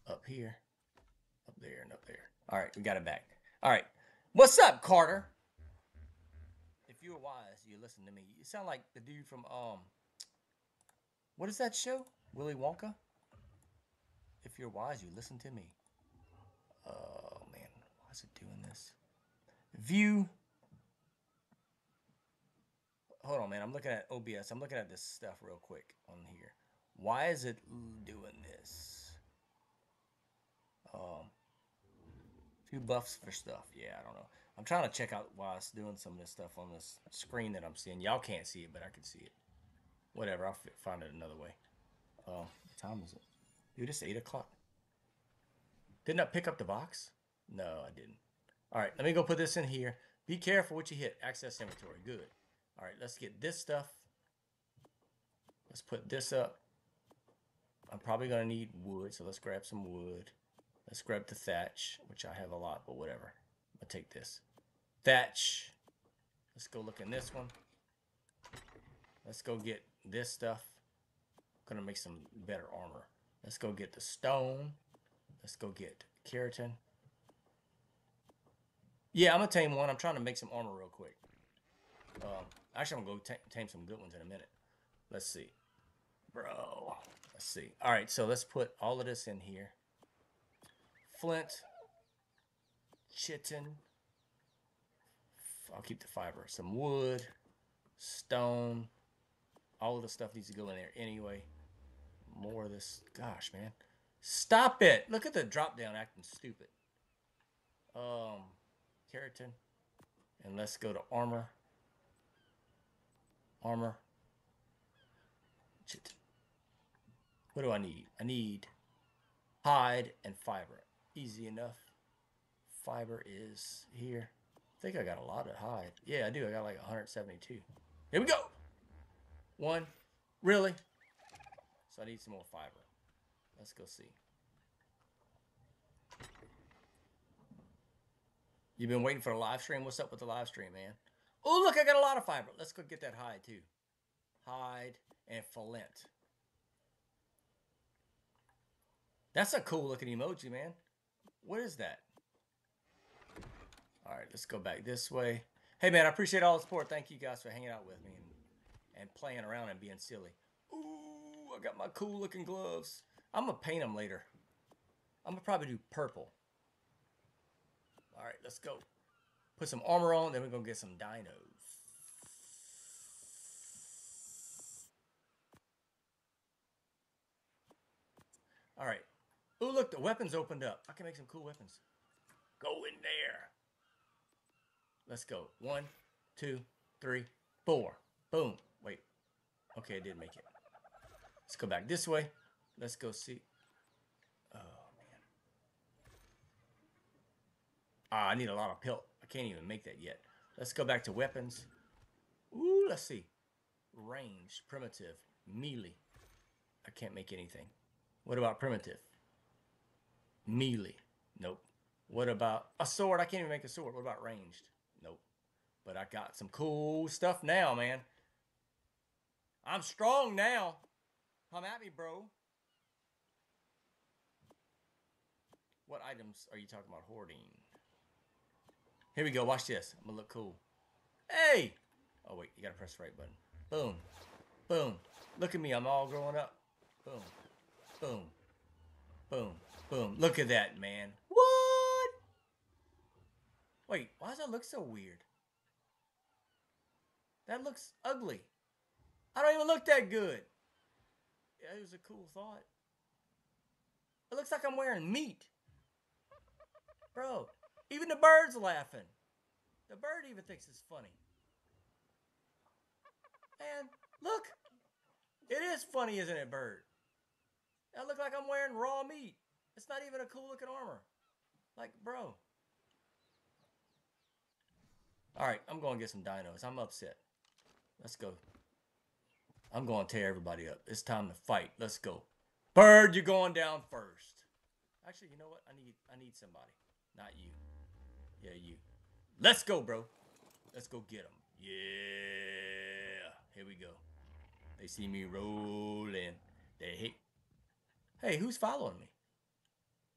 up here, up there, and up there. All right, we got it back. All right, what's up, Carter? If you were wise, you listen to me. You sound like the dude from um, what is that show? Willy Wonka. If you're wise, you listen to me. Oh man, why is it doing this? View. Hold on, man. I'm looking at OBS. I'm looking at this stuff real quick on here. Why is it doing this? Um, few buffs for stuff. Yeah, I don't know. I'm trying to check out why it's doing some of this stuff on this screen that I'm seeing. Y'all can't see it, but I can see it. Whatever. I'll fi- find it another way. Oh, what time is it? Dude, it's 8 o'clock. Didn't I pick up the box? No, I didn't. All right, let me go put this in here. Be careful what you hit. Access inventory. Good. All right, let's get this stuff. Let's put this up. I'm probably going to need wood, so let's grab some wood. Let's grab the thatch, which I have a lot, but whatever. I'll take this. Thatch. Let's go look in this one. Let's go get this stuff. I'm gonna make some better armor. Let's go get the stone. Let's go get keratin. Yeah, I'm gonna tame one. I'm trying to make some armor real quick. Um, actually, I'm gonna go tame some good ones in a minute. Let's see, bro. Let's see. All right, so let's put all of this in here. Flint, chitin. I'll keep the fiber. Some wood, stone. All of the stuff needs to go in there anyway. More of this. Gosh, man. Stop it. Look at the drop down acting stupid. Um, keratin. And let's go to armor. Armor. Shit. What do I need? I need hide and fiber. Easy enough. Fiber is here. I think I got a lot of hide. Yeah, I do. I got like 172. Here we go. One. Really? So I need some more fiber. Let's go see. You've been waiting for the live stream? What's up with the live stream, man? Oh, look, I got a lot of fiber. Let's go get that hide, too. Hide and flint. That's a cool looking emoji, man. What is that? All right, let's go back this way. Hey, man, I appreciate all the support. Thank you guys for hanging out with me and, and playing around and being silly. Ooh, I got my cool looking gloves. I'm going to paint them later. I'm going to probably do purple. All right, let's go. Put some armor on, then we're going to get some dinos. All right. Ooh, look, the weapons opened up. I can make some cool weapons. Go in there. Let's go. One, two, three, four. Boom. Wait. Okay, I did make it. Let's go back this way. Let's go see. Oh, man. Ah, I need a lot of pelt. Can't even make that yet. Let's go back to weapons. Ooh, let's see. Range, primitive, melee. I can't make anything. What about primitive? Melee. Nope. What about a sword? I can't even make a sword. What about ranged? Nope. But I got some cool stuff now, man. I'm strong now. Come at me, bro. What items are you talking about hoarding? Here we go. Watch this. I'm gonna look cool. Hey! Oh wait, you gotta press the right button. Boom. Boom. Look at me. I'm all growing up. Boom. Boom. Boom. Boom. Look at that, man. What? Wait, why does that look so weird? That looks ugly. I don't even look that good. Yeah, it was a cool thought. It looks like I'm wearing meat. Bro, even the bird's laughing. The bird even thinks it's funny. And look. It is funny, isn't it, bird? I look like I'm wearing raw meat. It's not even a cool looking armor. Like, bro. Alright, I'm going to get some dinos. I'm upset. Let's go. I'm going to tear everybody up. It's time to fight. Let's go. Bird, you're going down first. Actually, you know what? I need I need somebody. Not you. Yeah, you. Let's go, bro. Let's go get them. Yeah. Here we go. They see me rolling. They hate. Hey, who's following me?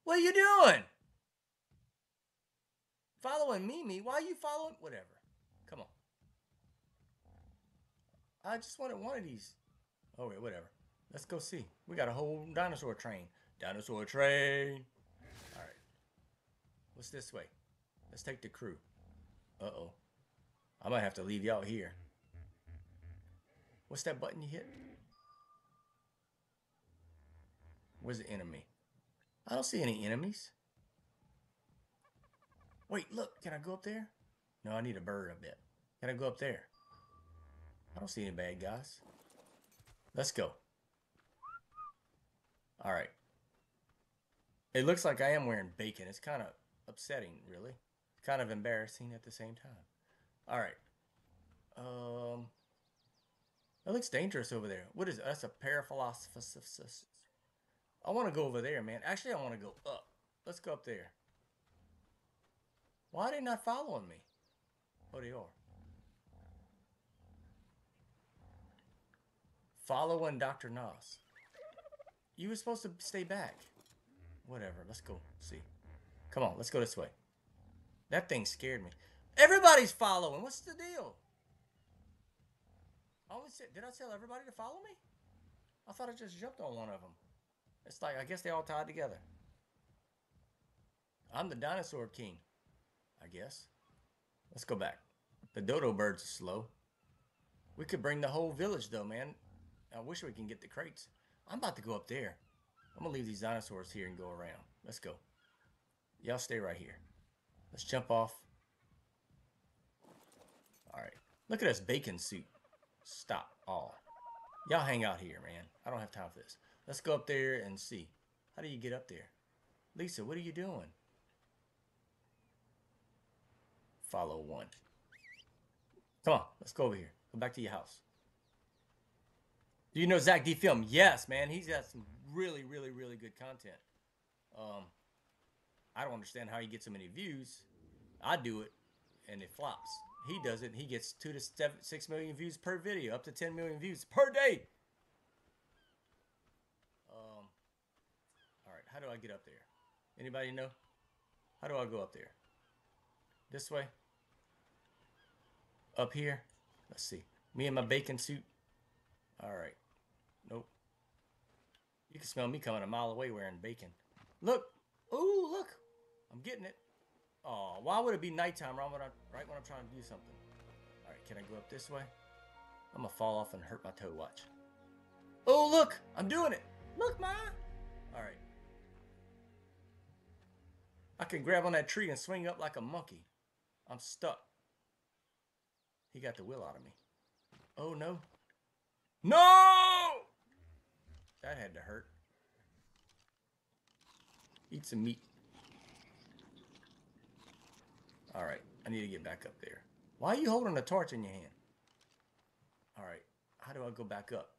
What are you doing? Following Mimi? Why are you following? Whatever. Come on. I just wanted one of these. Oh, wait, whatever. Let's go see. We got a whole dinosaur train. Dinosaur train. All right. What's this way? Let's take the crew. Uh-oh. I might have to leave y'all here. What's that button you hit? Where's the enemy? I don't see any enemies. Wait, look. Can I go up there? No, I need a bird a bit. Can I go up there? I don't see any bad guys. Let's go. Alright. It looks like I am wearing bacon. It's kind of upsetting, really. Kind of embarrassing at the same time. Alright. Um... That looks dangerous over there. What is it? That's a paraphilosopher. I want to go over there, man. Actually, I want to go up. Let's go up there. Why are they not following me? Oh, they are. Following Dr. Nos. You were supposed to stay back. Whatever. Let's go. See. Come on. Let's go this way. That thing scared me. Everybody's following. What's the deal? I said, did I tell everybody to follow me? I thought I just jumped on one of them. It's like, I guess they all tied together. I'm the dinosaur king. I guess. Let's go back. The dodo birds are slow. We could bring the whole village though, man. I wish we can get the crates. I'm about to go up there. I'm gonna leave these dinosaurs here and go around. Let's go. Y'all stay right here. Let's jump off. Alright. Look at this bacon suit. Stop all. Y'all hang out here, man. I don't have time for this. Let's go up there and see. How do you get up there? Lisa, what are you doing? Follow one. Come on, let's go over here. Go back to your house. Do you know Zack D Film? Yes, man. He's got some really, really, really good content. Um, I don't understand how he gets so many views. I do it, and it flops. He does it, he gets two to seven, six million views per video, up to ten million views per day. Um, all right, how do I get up there? Anybody know? How do I go up there? This way? Up here? Let's see. Me and my bacon suit. All right. Nope. You can smell me coming a mile away wearing bacon. Look. Ooh, look. I'm getting it. Oh, why would it be nighttime right when, I, right when I'm trying to do something? All right, can I go up this way? I'm to fall off and hurt my toe. Watch. Oh, look. I'm doing it. Look, Ma. All right. I can grab on that tree and swing up like a monkey. I'm stuck. He got the will out of me. Oh, no. No! That had to hurt. Eat some meat. Alright, I need to get back up there. Why are you holding a torch in your hand? Alright, how do I go back up?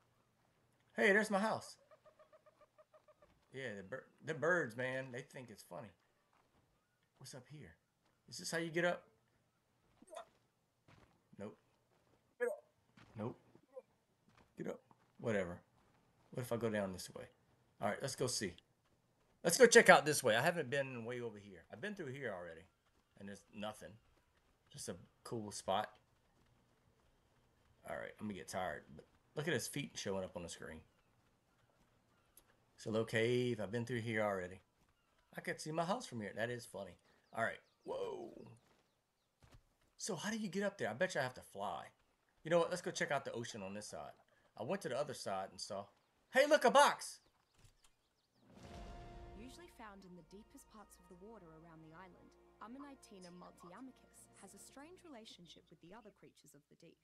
Hey, there's my house. Yeah, the, bir the birds, man, they think it's funny. What's up here? Is this how you get up? Nope. Nope. Get up. Whatever. What if I go down this way? All right, let's go see. Let's go check out this way. I haven't been way over here. I've been through here already, and there's nothing. Just a cool spot. All right, I'm gonna get tired, but look at his feet showing up on the screen. It's a low cave. I've been through here already. I could see my house from here. That is funny. All right. Whoa. So how do you get up there? I bet you I have to fly. You know what? Let's go check out the ocean on this side. I went to the other side and saw. Hey, look, a box. Found in the deepest parts of the water around the island, Ammonitena multiamicus has a strange relationship with the other creatures of the deep.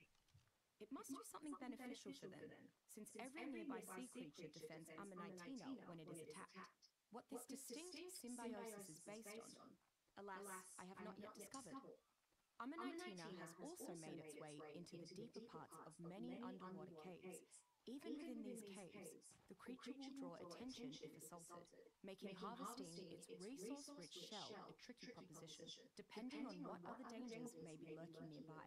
It must do something beneficial for them, since every nearby sea creature defends Ammonitena when it is attacked. What this distinct symbiosis is based on, alas, I have not yet discovered. Ammonitena has also made its way into the deeper parts of many underwater caves. Even within these caves, the creature will draw attention if assaulted, making harvesting its resource-rich shell a tricky proposition, depending on what other dangers may be lurking nearby.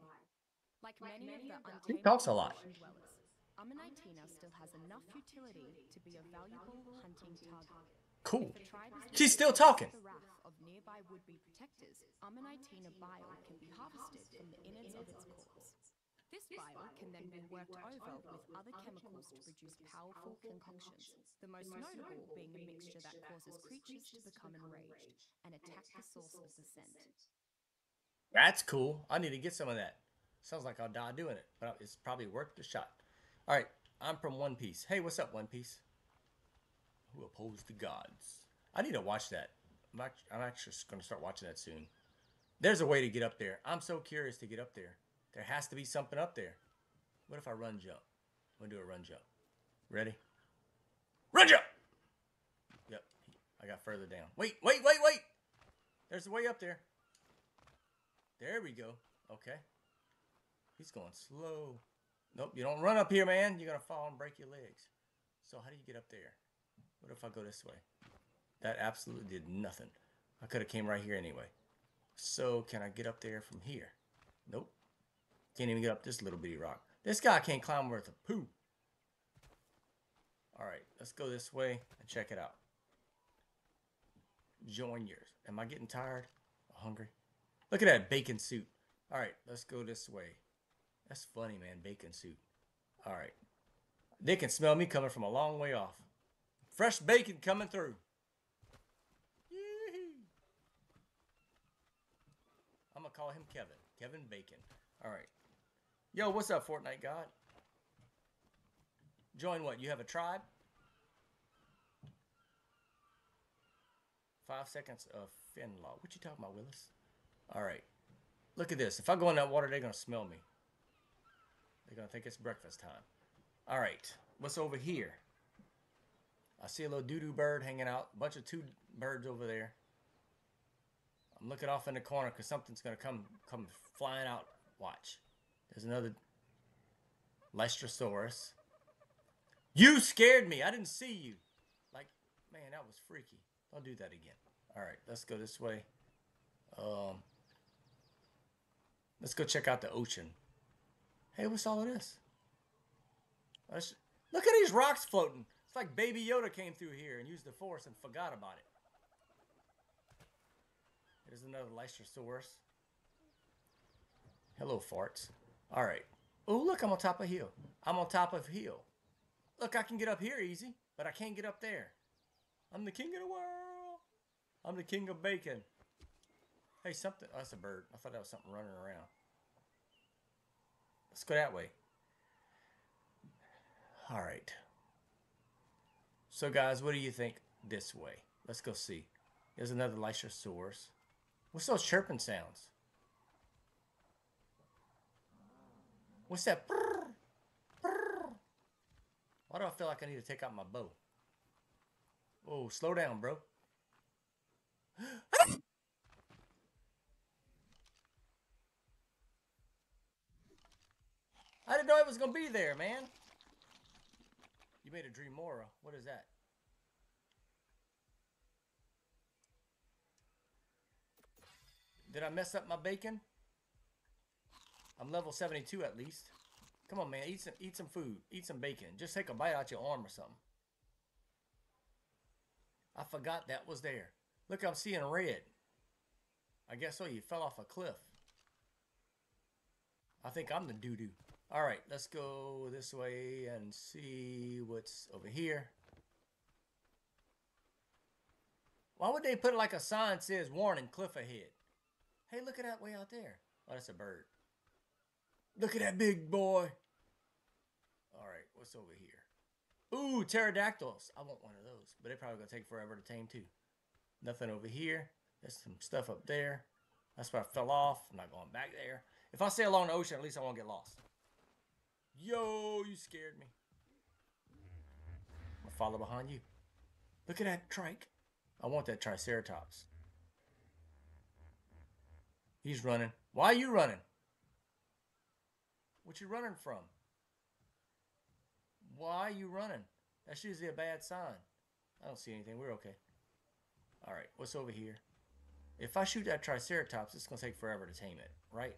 Like many of the He untamed talks a lot. ocean dwellers, Ammonitena still has enough utility to be a valuable hunting target. Cool. If a tribe is She's still talking. The wrath of nearby would-be protectors. Ammonitena bile can be harvested from the innards of its corpse. This bile can then be worked over with other chemicals to produce powerful concoctions. The most notable being a mixture that causes creatures to become enraged and attack the source of the scent. That's cool. I need to get some of that. Sounds like I'll die doing it, but it's probably worth the shot. All right, I'm from One Piece. Hey, what's up, One Piece? Who opposed the gods? I need to watch that. I'm act- I'm actually going to start watching that soon. There's a way to get up there. I'm so curious to get up there. There has to be something up there. What if I run jump? I'm to do a run jump. Ready? Run jump! Yep, I got further down. Wait, wait, wait, wait! There's a way up there. There we go. Okay. He's going slow. Nope, you don't run up here, man. You're to fall and break your legs. So, how do you get up there? What if I go this way? That absolutely did nothing. I could have came right here anyway. So, can I get up there from here? Nope. Can't even get up this little bitty rock. This guy can't climb worth a poo. All right, let's go this way and check it out. Join yours. Am I getting tired? Hungry? Look at that bacon suit. All right, let's go this way. That's funny, man. Bacon suit. All right. They can smell me coming from a long way off. Fresh bacon coming through. I'm going to call him Kevin. Kevin Bacon. All right. Yo, what's up, Fortnite God? Join what? You have a tribe? Five seconds of Finlaw. What you talking about, Willis? All right. Look at this. If I go in that water, they're going to smell me. They're going to think it's breakfast time. All right. What's over here? I see a little doo-doo bird hanging out. A bunch of two birds over there. I'm looking off in the corner because something's going to come come flying out. Watch. There's another Lystrosaurus. You scared me. I didn't see you. Like, man, that was freaky. Don't do that again. All right, let's go this way. Um, let's go check out the ocean. Hey, what's all of this? Let's- look at these rocks floating. It's like Baby Yoda came through here and used the Force and forgot about it. There's another Lystrosaurus. Hello, farts. All right. Oh, look, I'm on top of hill. I'm on top of hill. Look, I can get up here easy, but I can't get up there. I'm the king of the world. I'm the king of bacon. Hey, something. Oh, that's a bird. I thought that was something running around. Let's go that way. All right. So, guys, what do you think this way? Let's go see. There's another Lystrosaurus. What's those chirping sounds? What's that? Brrr, brrr. Why do I feel like I need to take out my bow? Oh, slow down, bro. I didn't know it was gonna be there, man. You made a Dreamora. What is that? Did I mess up my bacon? I'm level 72 at least. Come on, man. Eat some eat some food. Eat some bacon. Just take a bite out your arm or something. I forgot that was there. Look, I'm seeing red. I guess so. You fell off a cliff. I think I'm the doo doo. All right, let's go this way and see what's over here. Why would they put like a sign says warning cliff ahead? Hey, look at that way out there. Oh, that's a bird. Look at that big boy. All right, what's over here? Ooh, pterodactyls. I want one of those, but they're probably gonna take forever to tame too. Nothing over here. There's some stuff up there. That's where I fell off. I'm not going back there. If I stay along the ocean, at least I won't get lost. Yo, you scared me. I'll follow behind you. Look at that trike. I want that triceratops. He's running. Why are you running? What you running from? Why are you running? That's usually a bad sign. I don't see anything. We're okay. All right, what's over here? If I shoot that Triceratops, it's going to take forever to tame it, right?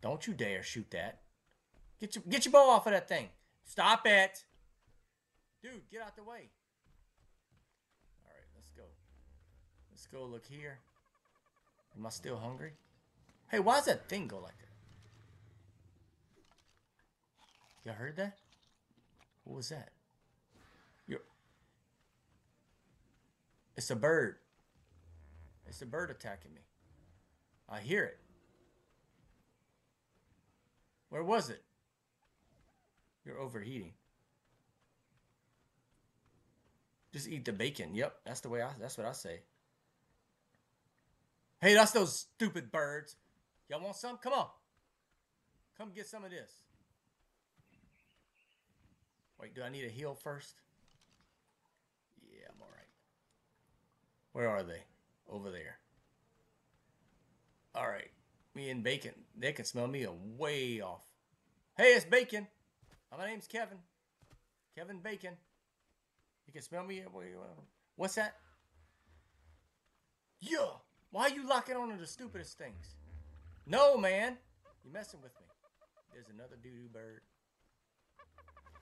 Don't you dare shoot that. Get your, get your bow off of that thing. Stop it. Dude, get out the way. All right, let's go. Let's go look here. Am I still hungry? Hey, why does that thing go like that? Y'all heard that? What was that? You're... It's a bird. It's a bird attacking me. I hear it. Where was it? You're overheating. Just eat the bacon. Yep, that's the way I that's what I say. Hey, that's those stupid birds. Y'all want some? Come on. Come get some of this. Wait, do I need a heal first? Yeah, I'm alright. Where are they? Over there. Alright. Me and Bacon. They can smell me a way off. Hey, it's Bacon. Uh, my name's Kevin. Kevin Bacon. You can smell me. What's that? Yeah. Why are you locking on to the stupidest things? No, man. You're messing with me. There's another doo-doo bird.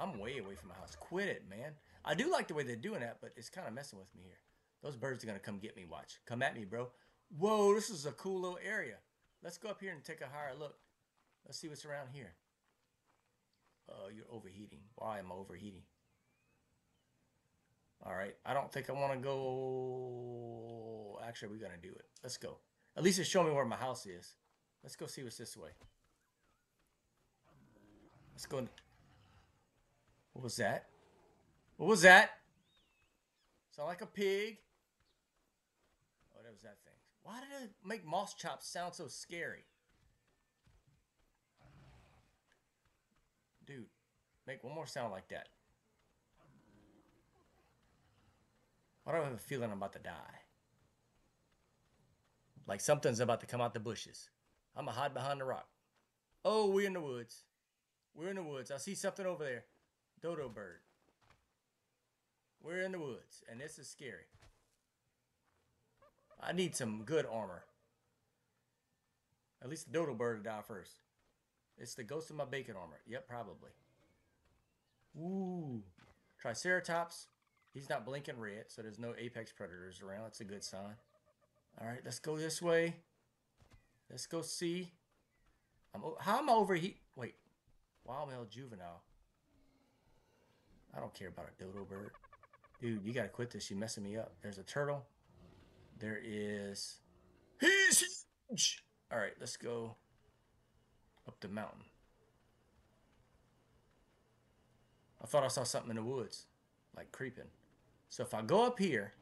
I'm way away from my house. Quit it, man. I do like the way they're doing that, but it's kind of messing with me here. Those birds are going to come get me. Watch. Come at me, bro. Whoa, this is a cool little area. Let's go up here and take a higher look. Let's see what's around here. Oh, you're overheating. Why am I overheating? All right. I don't think I want to go. Actually, we're going to do it. Let's go. At least it's showing me where my house is. Let's go see what's this way. Let's go. What was that? What was that? Sound like a pig? Oh, that was that thing. Why did it make Moschops sound so scary? Dude, make one more sound like that. Why do I have a feeling I'm about to die? Like something's about to come out the bushes. I'm gonna hide behind the rock. Oh, we're in the woods. We're in the woods. I see something over there. Dodo bird. We're in the woods, and this is scary. I need some good armor. At least the dodo bird to die first. It's the ghost of my bacon armor. Yep, probably. Ooh. Triceratops. He's not blinking red, so there's no apex predators around. That's a good sign. All right, let's go this way. Let's go see. I'm, how am I overheat? Wait. Wild male juvenile. I don't care about a dodo bird. Dude, you gotta quit this. You're messing me up. There's a turtle. There is... He's huge! Alright, let's go up the mountain. I thought I saw something in the woods. Like creeping. So if I go up here...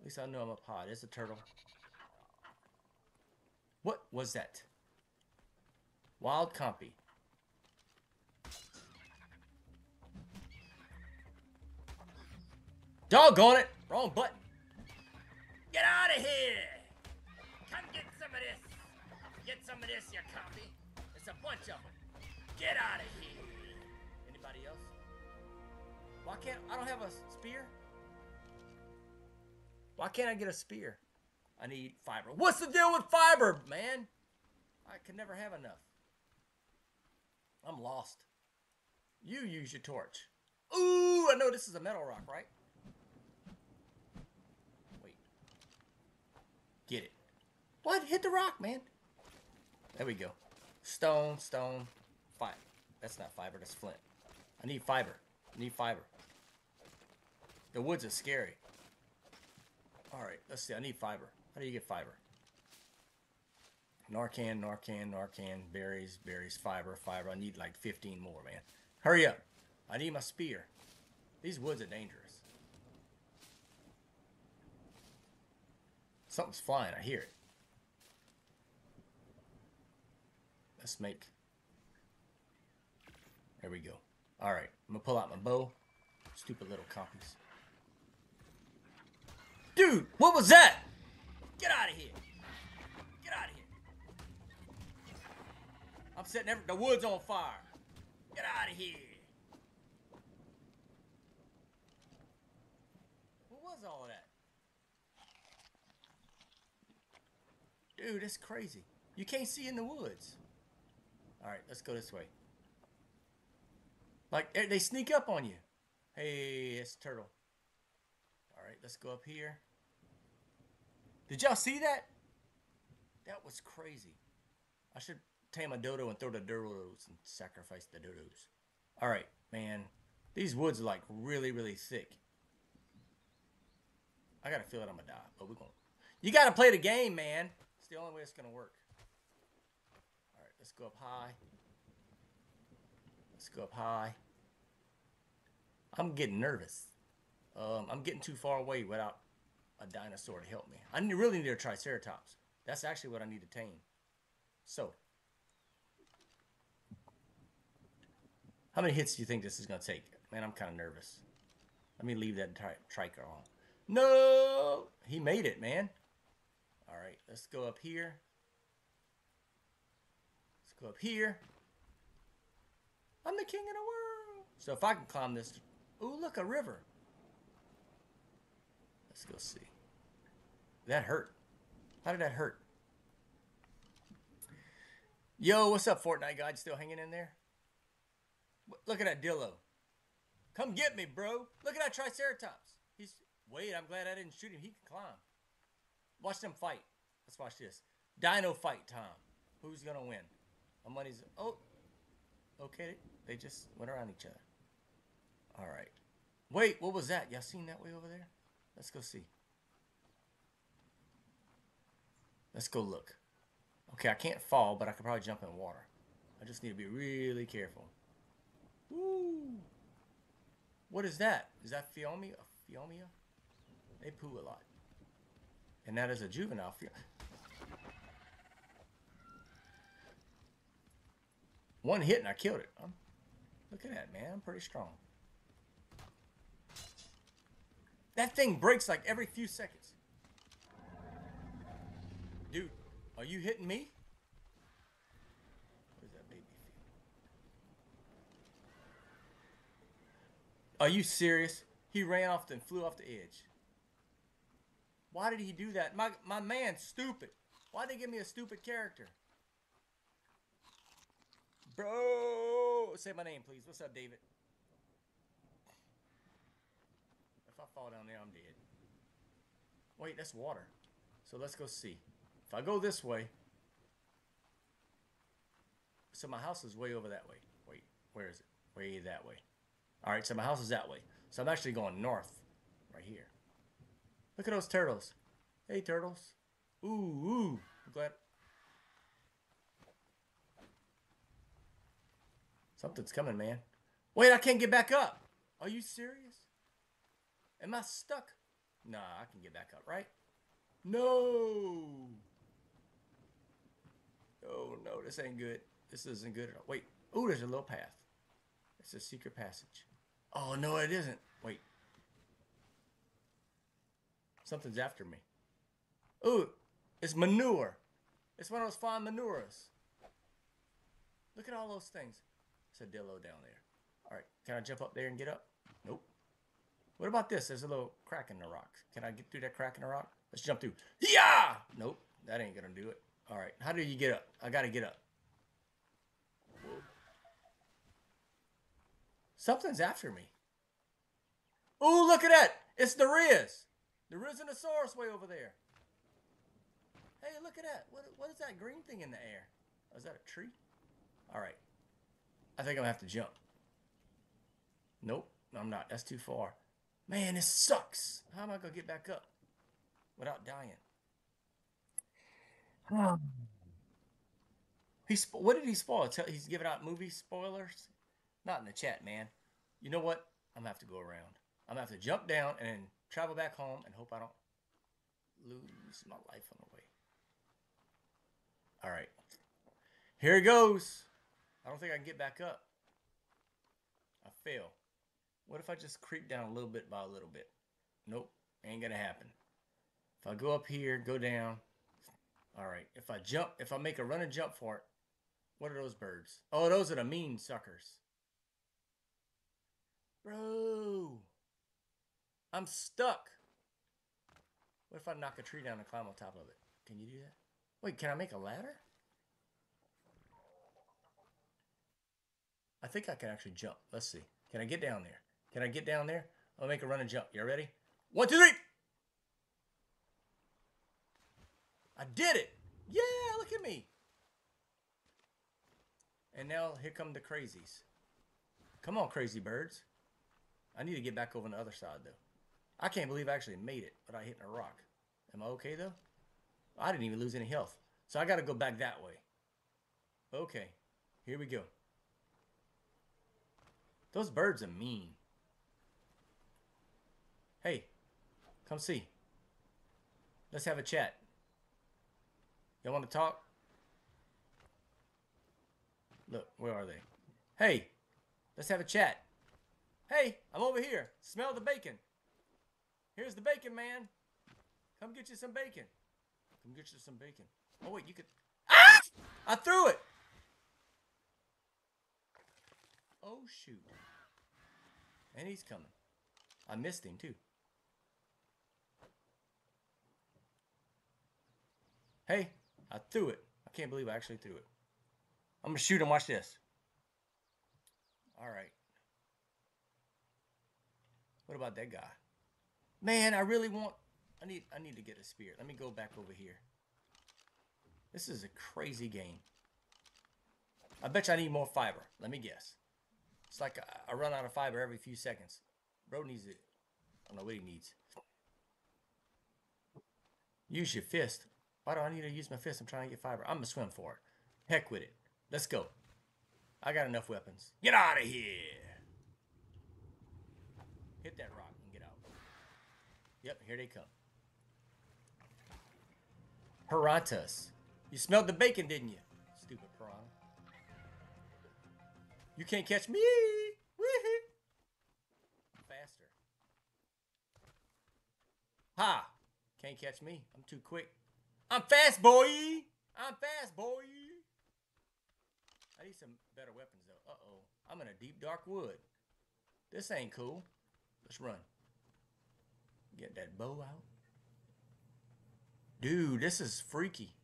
At least I know I'm up high. There's a turtle. What was that? Wild compy. Doggone it! Wrong button. Get out of here! Come get some of this. Get some of this, you compy. It's a bunch of them. Get out of here. Anybody else? Why can't I don't have a spear? Why can't I get a spear? I need fiber. What's the deal with fiber, man? I can never have enough. I'm lost. You use your torch. Ooh, I know this is a metal rock, right? Wait. Get it. What? Hit the rock, man. There we go. Stone, stone, fiber. That's not fiber, that's flint. I need fiber. I need fiber. The woods are scary. Alright, let's see. I need fiber. How do you get fiber? Narcan, Narcan, Narcan, berries, berries, fiber, fiber. I need like 15 more, man. Hurry up. I need my spear. These woods are dangerous. Something's flying. I hear it. Let's make... There we go. Alright, I'm gonna pull out my bow. Stupid little compies. Dude, what was that? Get out of here. Get out of here. I'm setting every, the woods on fire. Get out of here. What was all of that? Dude, that's crazy. You can't see in the woods. Alright, let's go this way. Like, eh, they sneak up on you. Hey, it's turtle. Alright, let's go up here. Did y'all see that? That was crazy. I should tame a dodo and throw the dodos and sacrifice the dodos. Alright, man. These woods are like really, really thick. I gotta feel it I'm gonna die, but we're gonna. You gotta play the game, man. It's the only way it's gonna work. Alright, let's go up high. Let's go up high. I'm getting nervous. Um, I'm getting too far away without a dinosaur to help me. I really need a Triceratops. That's actually what I need to tame. So, how many hits do you think this is going to take? Man, I'm kind of nervous. Let me leave that tri triker on. No! He made it, man. All right, let's go up here. Let's go up here. I'm the king of the world. So if I can climb this... Ooh, look, a river. Let's go see. That hurt. How did that hurt? Yo, what's up, Fortnite God? Still hanging in there? Look at that Dillo. Come get me, bro. Look at that Triceratops. He's wait. I'm glad I didn't shoot him. He can climb. Watch them fight. Let's watch this. Dino fight time. Who's gonna win? My money's oh. Okay, they just went around each other. All right. Wait, what was that? Y'all seen that way over there? Let's go see. Let's go look. Okay, I can't fall, but I could probably jump in water. I just need to be really careful. Woo! What is that? Is that Phiomia? Phiomia? They poo a lot. And that is a juvenile One hit and I killed it. I'm, look at that, man. I'm pretty strong. That thing breaks like every few seconds. Dude, are you hitting me? That baby? Are you serious? He ran off and flew off the edge. Why did he do that? My my man's stupid. Why'd they give me a stupid character? Bro, say my name, please. What's up, David? If I fall down there, I'm dead. Wait, that's water. So let's go see. If I go this way, so my house is way over that way. Wait, where is it? Way that way. All right, so my house is that way. So I'm actually going north, right here. Look at those turtles. Hey, turtles. Ooh, ooh. I'm glad. Something's coming, man. Wait, I can't get back up. Are you serious? Am I stuck? Nah, I can get back up, right? No. Oh no, this ain't good. This isn't good at all. Wait. Ooh, there's a little path. It's a secret passage. Oh no, it isn't. Wait. Something's after me. Ooh, it's manure. It's one of those fine manures. Look at all those things. It's a dillo down there. All right, can I jump up there and get up? Nope. What about this? There's a little crack in the rock. Can I get through that crack in the rock? Let's jump through. Yeah! Nope, that ain't gonna do it. All right, how do you get up? I gotta get up. Something's after me. Ooh, look at that! It's the Riz! The Rizanosaurus way over there. Hey, look at that. What, what is that green thing in the air? Oh, is that a tree? All right. I think I'm going to have to jump. Nope, I'm not. That's too far. Man, this sucks. How am I going to get back up without dying? He what did he spoil? Tell he's giving out movie spoilers. Not in the chat, man. You know what? I'm gonna have to go around. I'm gonna have to jump down and travel back home and hope I don't lose my life on the way. All right, here it goes. I don't think I can get back up. I fail. What if I just creep down a little bit by a little bit? Nope, ain't gonna happen. If I go up here, go down. All right, if I jump, if I make a run and jump for it, what are those birds? Oh, those are the mean suckers. Bro, I'm stuck. What if I knock a tree down and climb on top of it? Can you do that? Wait, can I make a ladder? I think I can actually jump. Let's see. Can I get down there? Can I get down there? I'll make a run and jump. You all ready? One, two, three. I did it. Yeah, look at me. And now here come the crazies. Come on, crazy birds. I need to get back over on the other side, though. I can't believe I actually made it without hitting a rock. Am I okay, though? I didn't even lose any health. So I got to go back that way. Okay, here we go. Those birds are mean. Hey, come see. Let's have a chat. Y'all want to talk? Look, where are they? Hey, let's have a chat. Hey, I'm over here. Smell the bacon. Here's the bacon, man. Come get you some bacon. Come get you some bacon. Oh, wait, you could... Ah! I threw it! Oh, shoot. And he's coming. I missed him, too. Hey, I threw it. I can't believe I actually threw it. I'm gonna shoot him. Watch this. All right. What about that guy? Man, I really want. I need. I need to get a spear. Let me go back over here. This is a crazy game. I bet you I need more fiber. Let me guess. It's like I, run out of fiber every few seconds. Bro needs it. I don't know what he needs. Use your fist. Why do I need to use my fist? I'm trying to get fiber. I'm gonna swim for it. Heck with it. Let's go. I got enough weapons. Get out of here. Hit that rock and get out. Yep, here they come. Piranhas. You smelled the bacon, didn't you? Stupid piranha. You can't catch me. Faster. Ha! Can't catch me. I'm too quick. I'm fast, boy. I'm fast, boy. I need some better weapons, though. Uh-oh. I'm in a deep, dark wood. This ain't cool. Let's run. Get that bow out. Dude, this is freaky.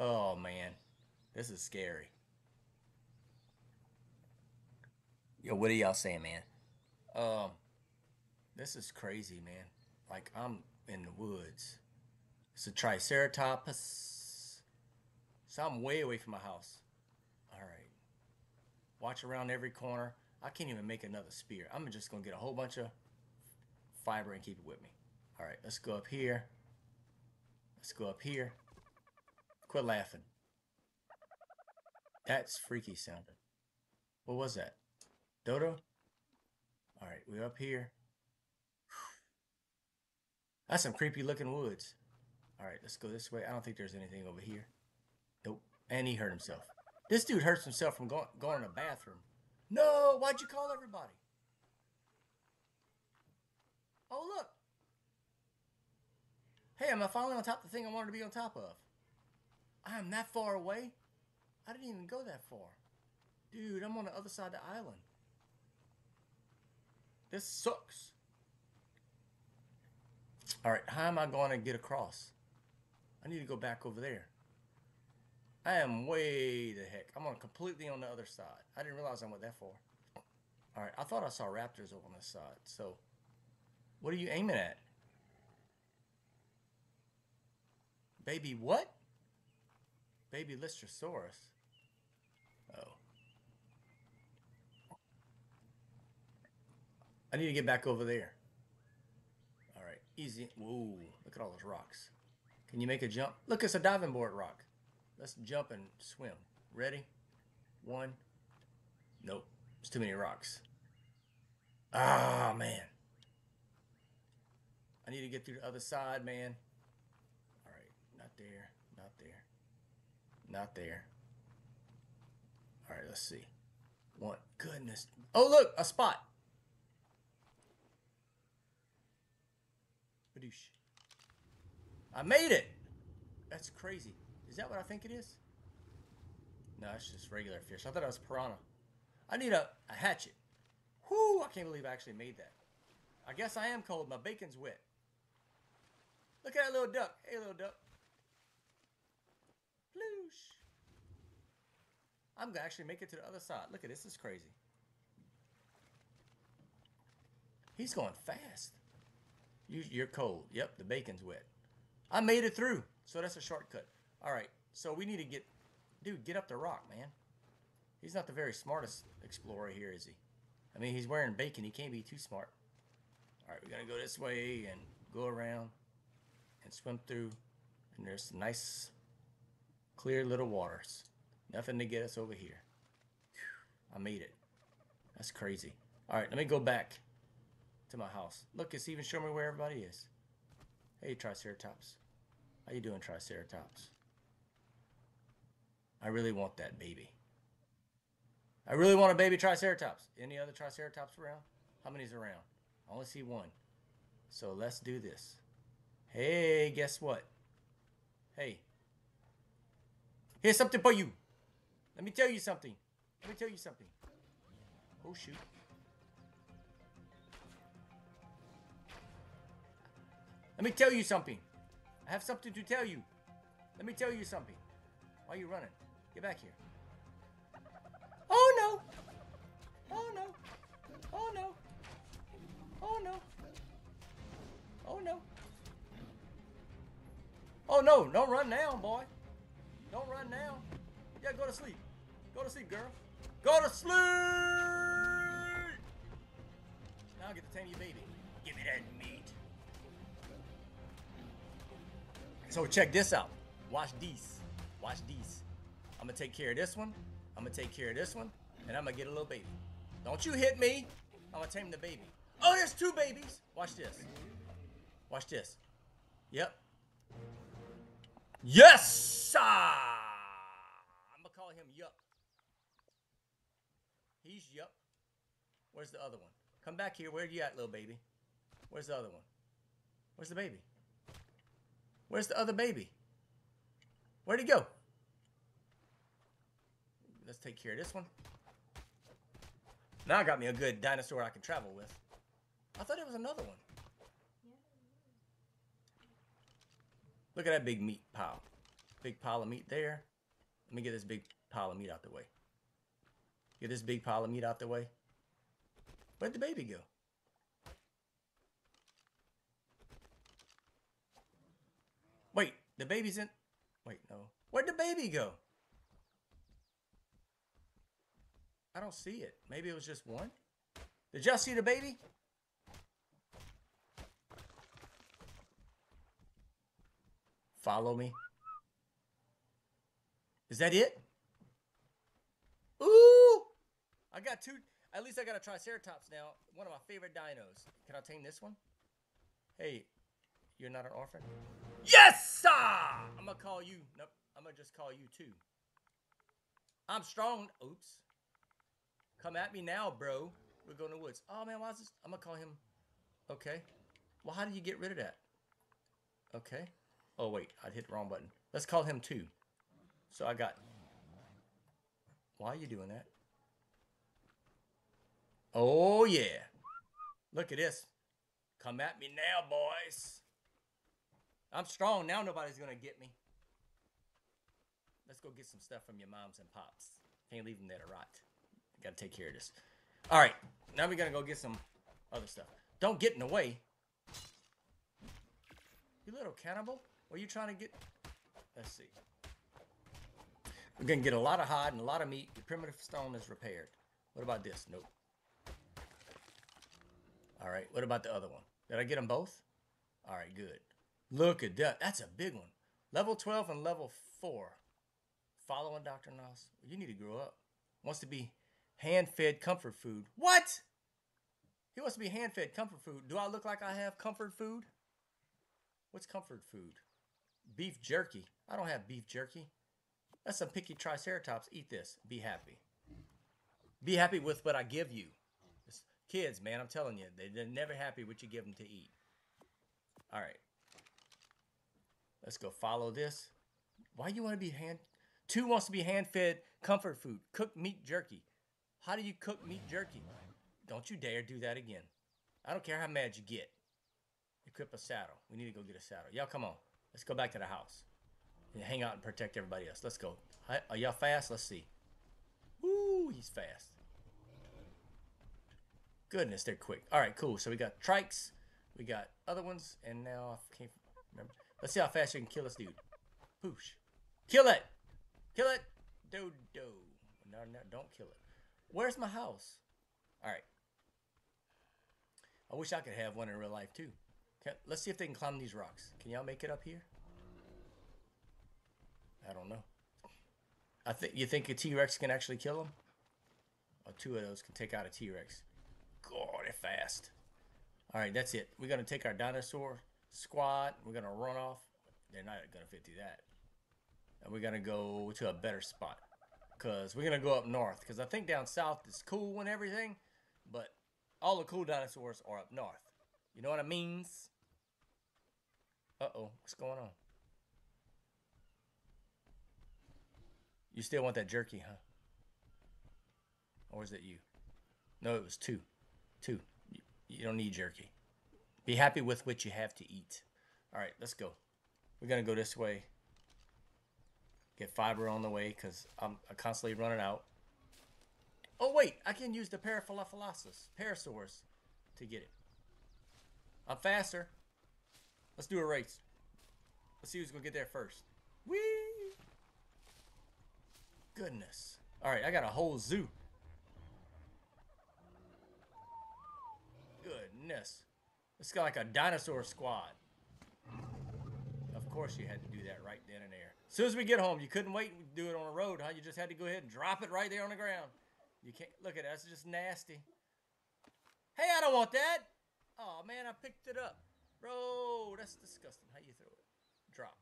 Oh, man. This is scary. Yo, what are y'all saying, man? Um, this is crazy, man. Like, I'm in the woods. It's a Triceratops. So I'm way away from my house. All right. Watch around every corner. I can't even make another spear. I'm just going to get a whole bunch of fiber and keep it with me. All right, let's go up here. Let's go up here. Quit laughing. That's freaky sounding. What was that? Dodo? All right, we're up here. That's some creepy looking woods. All right, let's go this way. I don't think there's anything over here. Nope. And he hurt himself. This dude hurts himself from going, going to the bathroom. No, why'd you call everybody? Oh, look. Hey, am I finally on top of the thing I wanted to be on top of? I am that far away? I didn't even go that far. Dude, I'm on the other side of the island. This sucks. Alright, how am I going to get across? I need to go back over there. I am way the heck. I'm on completely on the other side. I didn't realize I went that far. All right, I thought I saw raptors over on this side. So, what are you aiming at? Baby what? Baby Lystrosaurus. Oh. I need to get back over there. All right, easy. Whoa, look at all those rocks. Can you make a jump? Look, it's a diving board rock. Let's jump and swim. Ready? One. Nope. It's too many rocks. Ah, man. I need to get through the other side, man. All right. Not there. Not there. Not there. All right, let's see. One. Goodness. Oh, look, a spot. Badoosh. I made it. That's crazy. Is that what I think it is? No, it's just regular fish. I thought it was piranha. I need a, a hatchet. Whoo! I can't believe I actually made that. I guess I am cold. My bacon's wet. Look at that little duck. Hey, little duck. Ploosh. I'm going to actually make it to the other side. Look at this. This is crazy. He's going fast. You, you're cold. Yep, the bacon's wet. I made it through. So that's a shortcut. All right. So we need to get... Dude, get up the rock, man. He's not the very smartest explorer here, is he? I mean, he's wearing bacon. He can't be too smart. All right, we're going to go this way and go around and swim through. And there's nice, clear little waters. Nothing to get us over here. Whew, I made it. That's crazy. All right, let me go back to my house. Look, it's even showing me where everybody is. Hey, Triceratops. How you doing, Triceratops? I really want that baby. I really want a baby Triceratops. Any other Triceratops around? How many's around? I only see one. So let's do this. Hey, guess what? Hey. Here's something for you. Let me tell you something. Let me tell you something. Oh, shoot. Let me tell you something. I have something to tell you. Let me tell you something. Why are you running? Get back here. Oh no! Oh no! Oh no! Oh no! Oh no! Oh no! Don't run now, boy! Don't run now! Yeah, go to sleep. Go to sleep, girl. Go to sleep! Now get the your baby. Give me that meat. So check this out. Watch these. Watch these. I'm gonna take care of this one. I'm gonna take care of this one, and I'm gonna get a little baby. Don't you hit me. I'm gonna tame the baby. Oh, there's two babies. Watch this. Watch this. Yep. Yes! Ah! I'm gonna call him Yup. He's Yup. Where's the other one? Come back here. Where you at, little baby? Where's the other one? Where's the baby? Where's the other baby? Where'd he go? Let's take care of this one. Now I got me a good dinosaur I can travel with. I thought it was another one. Look at that big meat pile. Big pile of meat there. Let me get this big pile of meat out the way. Get this big pile of meat out the way. Where'd the baby go? Wait, the baby's in... Wait, no. Where'd the baby go? I don't see it. Maybe it was just one? Did y'all see the baby? Follow me. Is that it? Ooh! I got two. At least I got a Triceratops now. One of my favorite dinos. Can I tame this one? Hey, you're not an orphan? Yes, sir! I'm gonna call you. Nope. I'm gonna just call you too. I'm strong. Oops. Come at me now, bro. We're going to the woods. Oh man, why is this? I'm gonna call him. Okay. Well, how do you get rid of that? Okay. Oh wait, I hit the wrong button. Let's call him two. So I got. Why are you doing that? Oh yeah. Look at this. Come at me now, boys. I'm strong now. Nobody's gonna get me. Let's go get some stuff from your moms and pops. Can't leave them there to rot. Gotta take care of this. All right, now we're gonna go get some other stuff. Don't get in the way. You little cannibal. What are you trying to get? Let's see. We're gonna get a lot of hide and a lot of meat. The primitive stone is repaired. What about this? Nope. All right. What about the other one? Did I get them both? All right. Good. Look at that. That's a big one. Level 12 and level 4. Following Dr. Nos. You need to grow up. Wants to be hand-fed comfort food. What? He wants to be hand-fed comfort food. Do I look like I have comfort food? What's comfort food? Beef jerky. I don't have beef jerky. That's some picky triceratops. Eat this. Be happy. Be happy with what I give you. It's kids, man, I'm telling you, they- they're never happy what you give them to eat. All right. Let's go follow this. Why you want to be hand? Two wants to be hand-fed comfort food. Cooked meat jerky. How do you cook meat jerky? Don't you dare do that again. I don't care how mad you get. Equip a saddle. We need to go get a saddle. Y'all come on. Let's go back to the house. And hang out and protect everybody else. Let's go. Are y'all fast? Let's see. Woo, he's fast. Goodness, they're quick. All right, cool. So we got trikes, we got other ones, and now I can't remember. Let's see how fast you can kill this dude. Poosh. Kill it! Kill it! Do do. No, no, don't kill it. Where's my house? All right. I wish I could have one in real life too. Can, let's see if they can climb these rocks. Can y'all make it up here? I don't know. I think you think a T Rex can actually kill them? Or two of those can take out a T Rex. God, they're fast. All right, that's it. We're gonna take our dinosaur squad. We're gonna run off. They're not gonna fit through that. And we're gonna go to a better spot. Cause we're gonna go up north. Cause I think down south is cool and everything, but all the cool dinosaurs are up north. You know what I means? Uh oh, what's going on? You still want that jerky, huh? Or is it you? No, it was two. Two. You, you don't need jerky. Be happy with what you have to eat. All right, let's go. We're going to go this way. Get fiber on the way because I'm constantly running out. Oh, wait. I can use the Paraphilophilosis, Parasaurus, to get it. I'm faster. Let's do a race. Let's see who's going to get there first. Whee! Goodness. All right, I got a whole zoo. Goodness. It's got like a dinosaur squad. Of course you had to do that right then and there. As soon as we get home, you couldn't wait and do it on the road, huh? You just had to go ahead and drop it right there on the ground. You can't look at that. That's just nasty. Hey, I don't want that. Oh man, I picked it up. Bro, that's disgusting. How you throw it? Drop.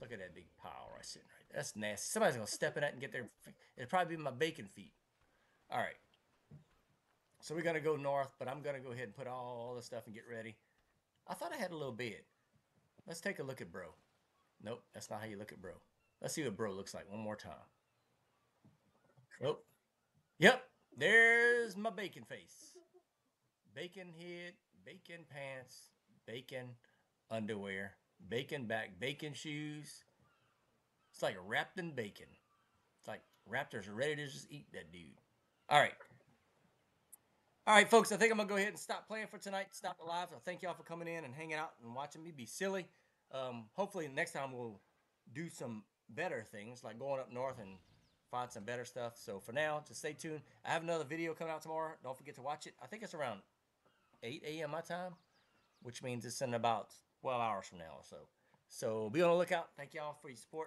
Look at that big pile right sitting right there. That's nasty. Somebody's gonna step in that and get their. feet. It'll probably be my bacon feet. All right. So we're gonna go north, but I'm gonna go ahead and put all the stuff and get ready. I thought I had a little bed. Let's take a look at bro. Nope, that's not how you look at bro. Let's see what bro looks like one more time. Nope. Yep, there's my bacon face. Bacon head, bacon pants, bacon underwear, bacon back, bacon shoes. It's like wrapped in bacon. It's like raptors are ready to just eat that dude. All right. All right, folks, I think I'm going to go ahead and stop playing for tonight. Stop the live. I thank y'all for coming in and hanging out and watching me be silly. Um, hopefully, next time we'll do some better things, like going up north and find some better stuff. So for now, just stay tuned. I have another video coming out tomorrow. Don't forget to watch it. I think it's around 8 a.m. my time, which means it's in about 12 hours from now or so. So be on the lookout. Thank y'all for your support.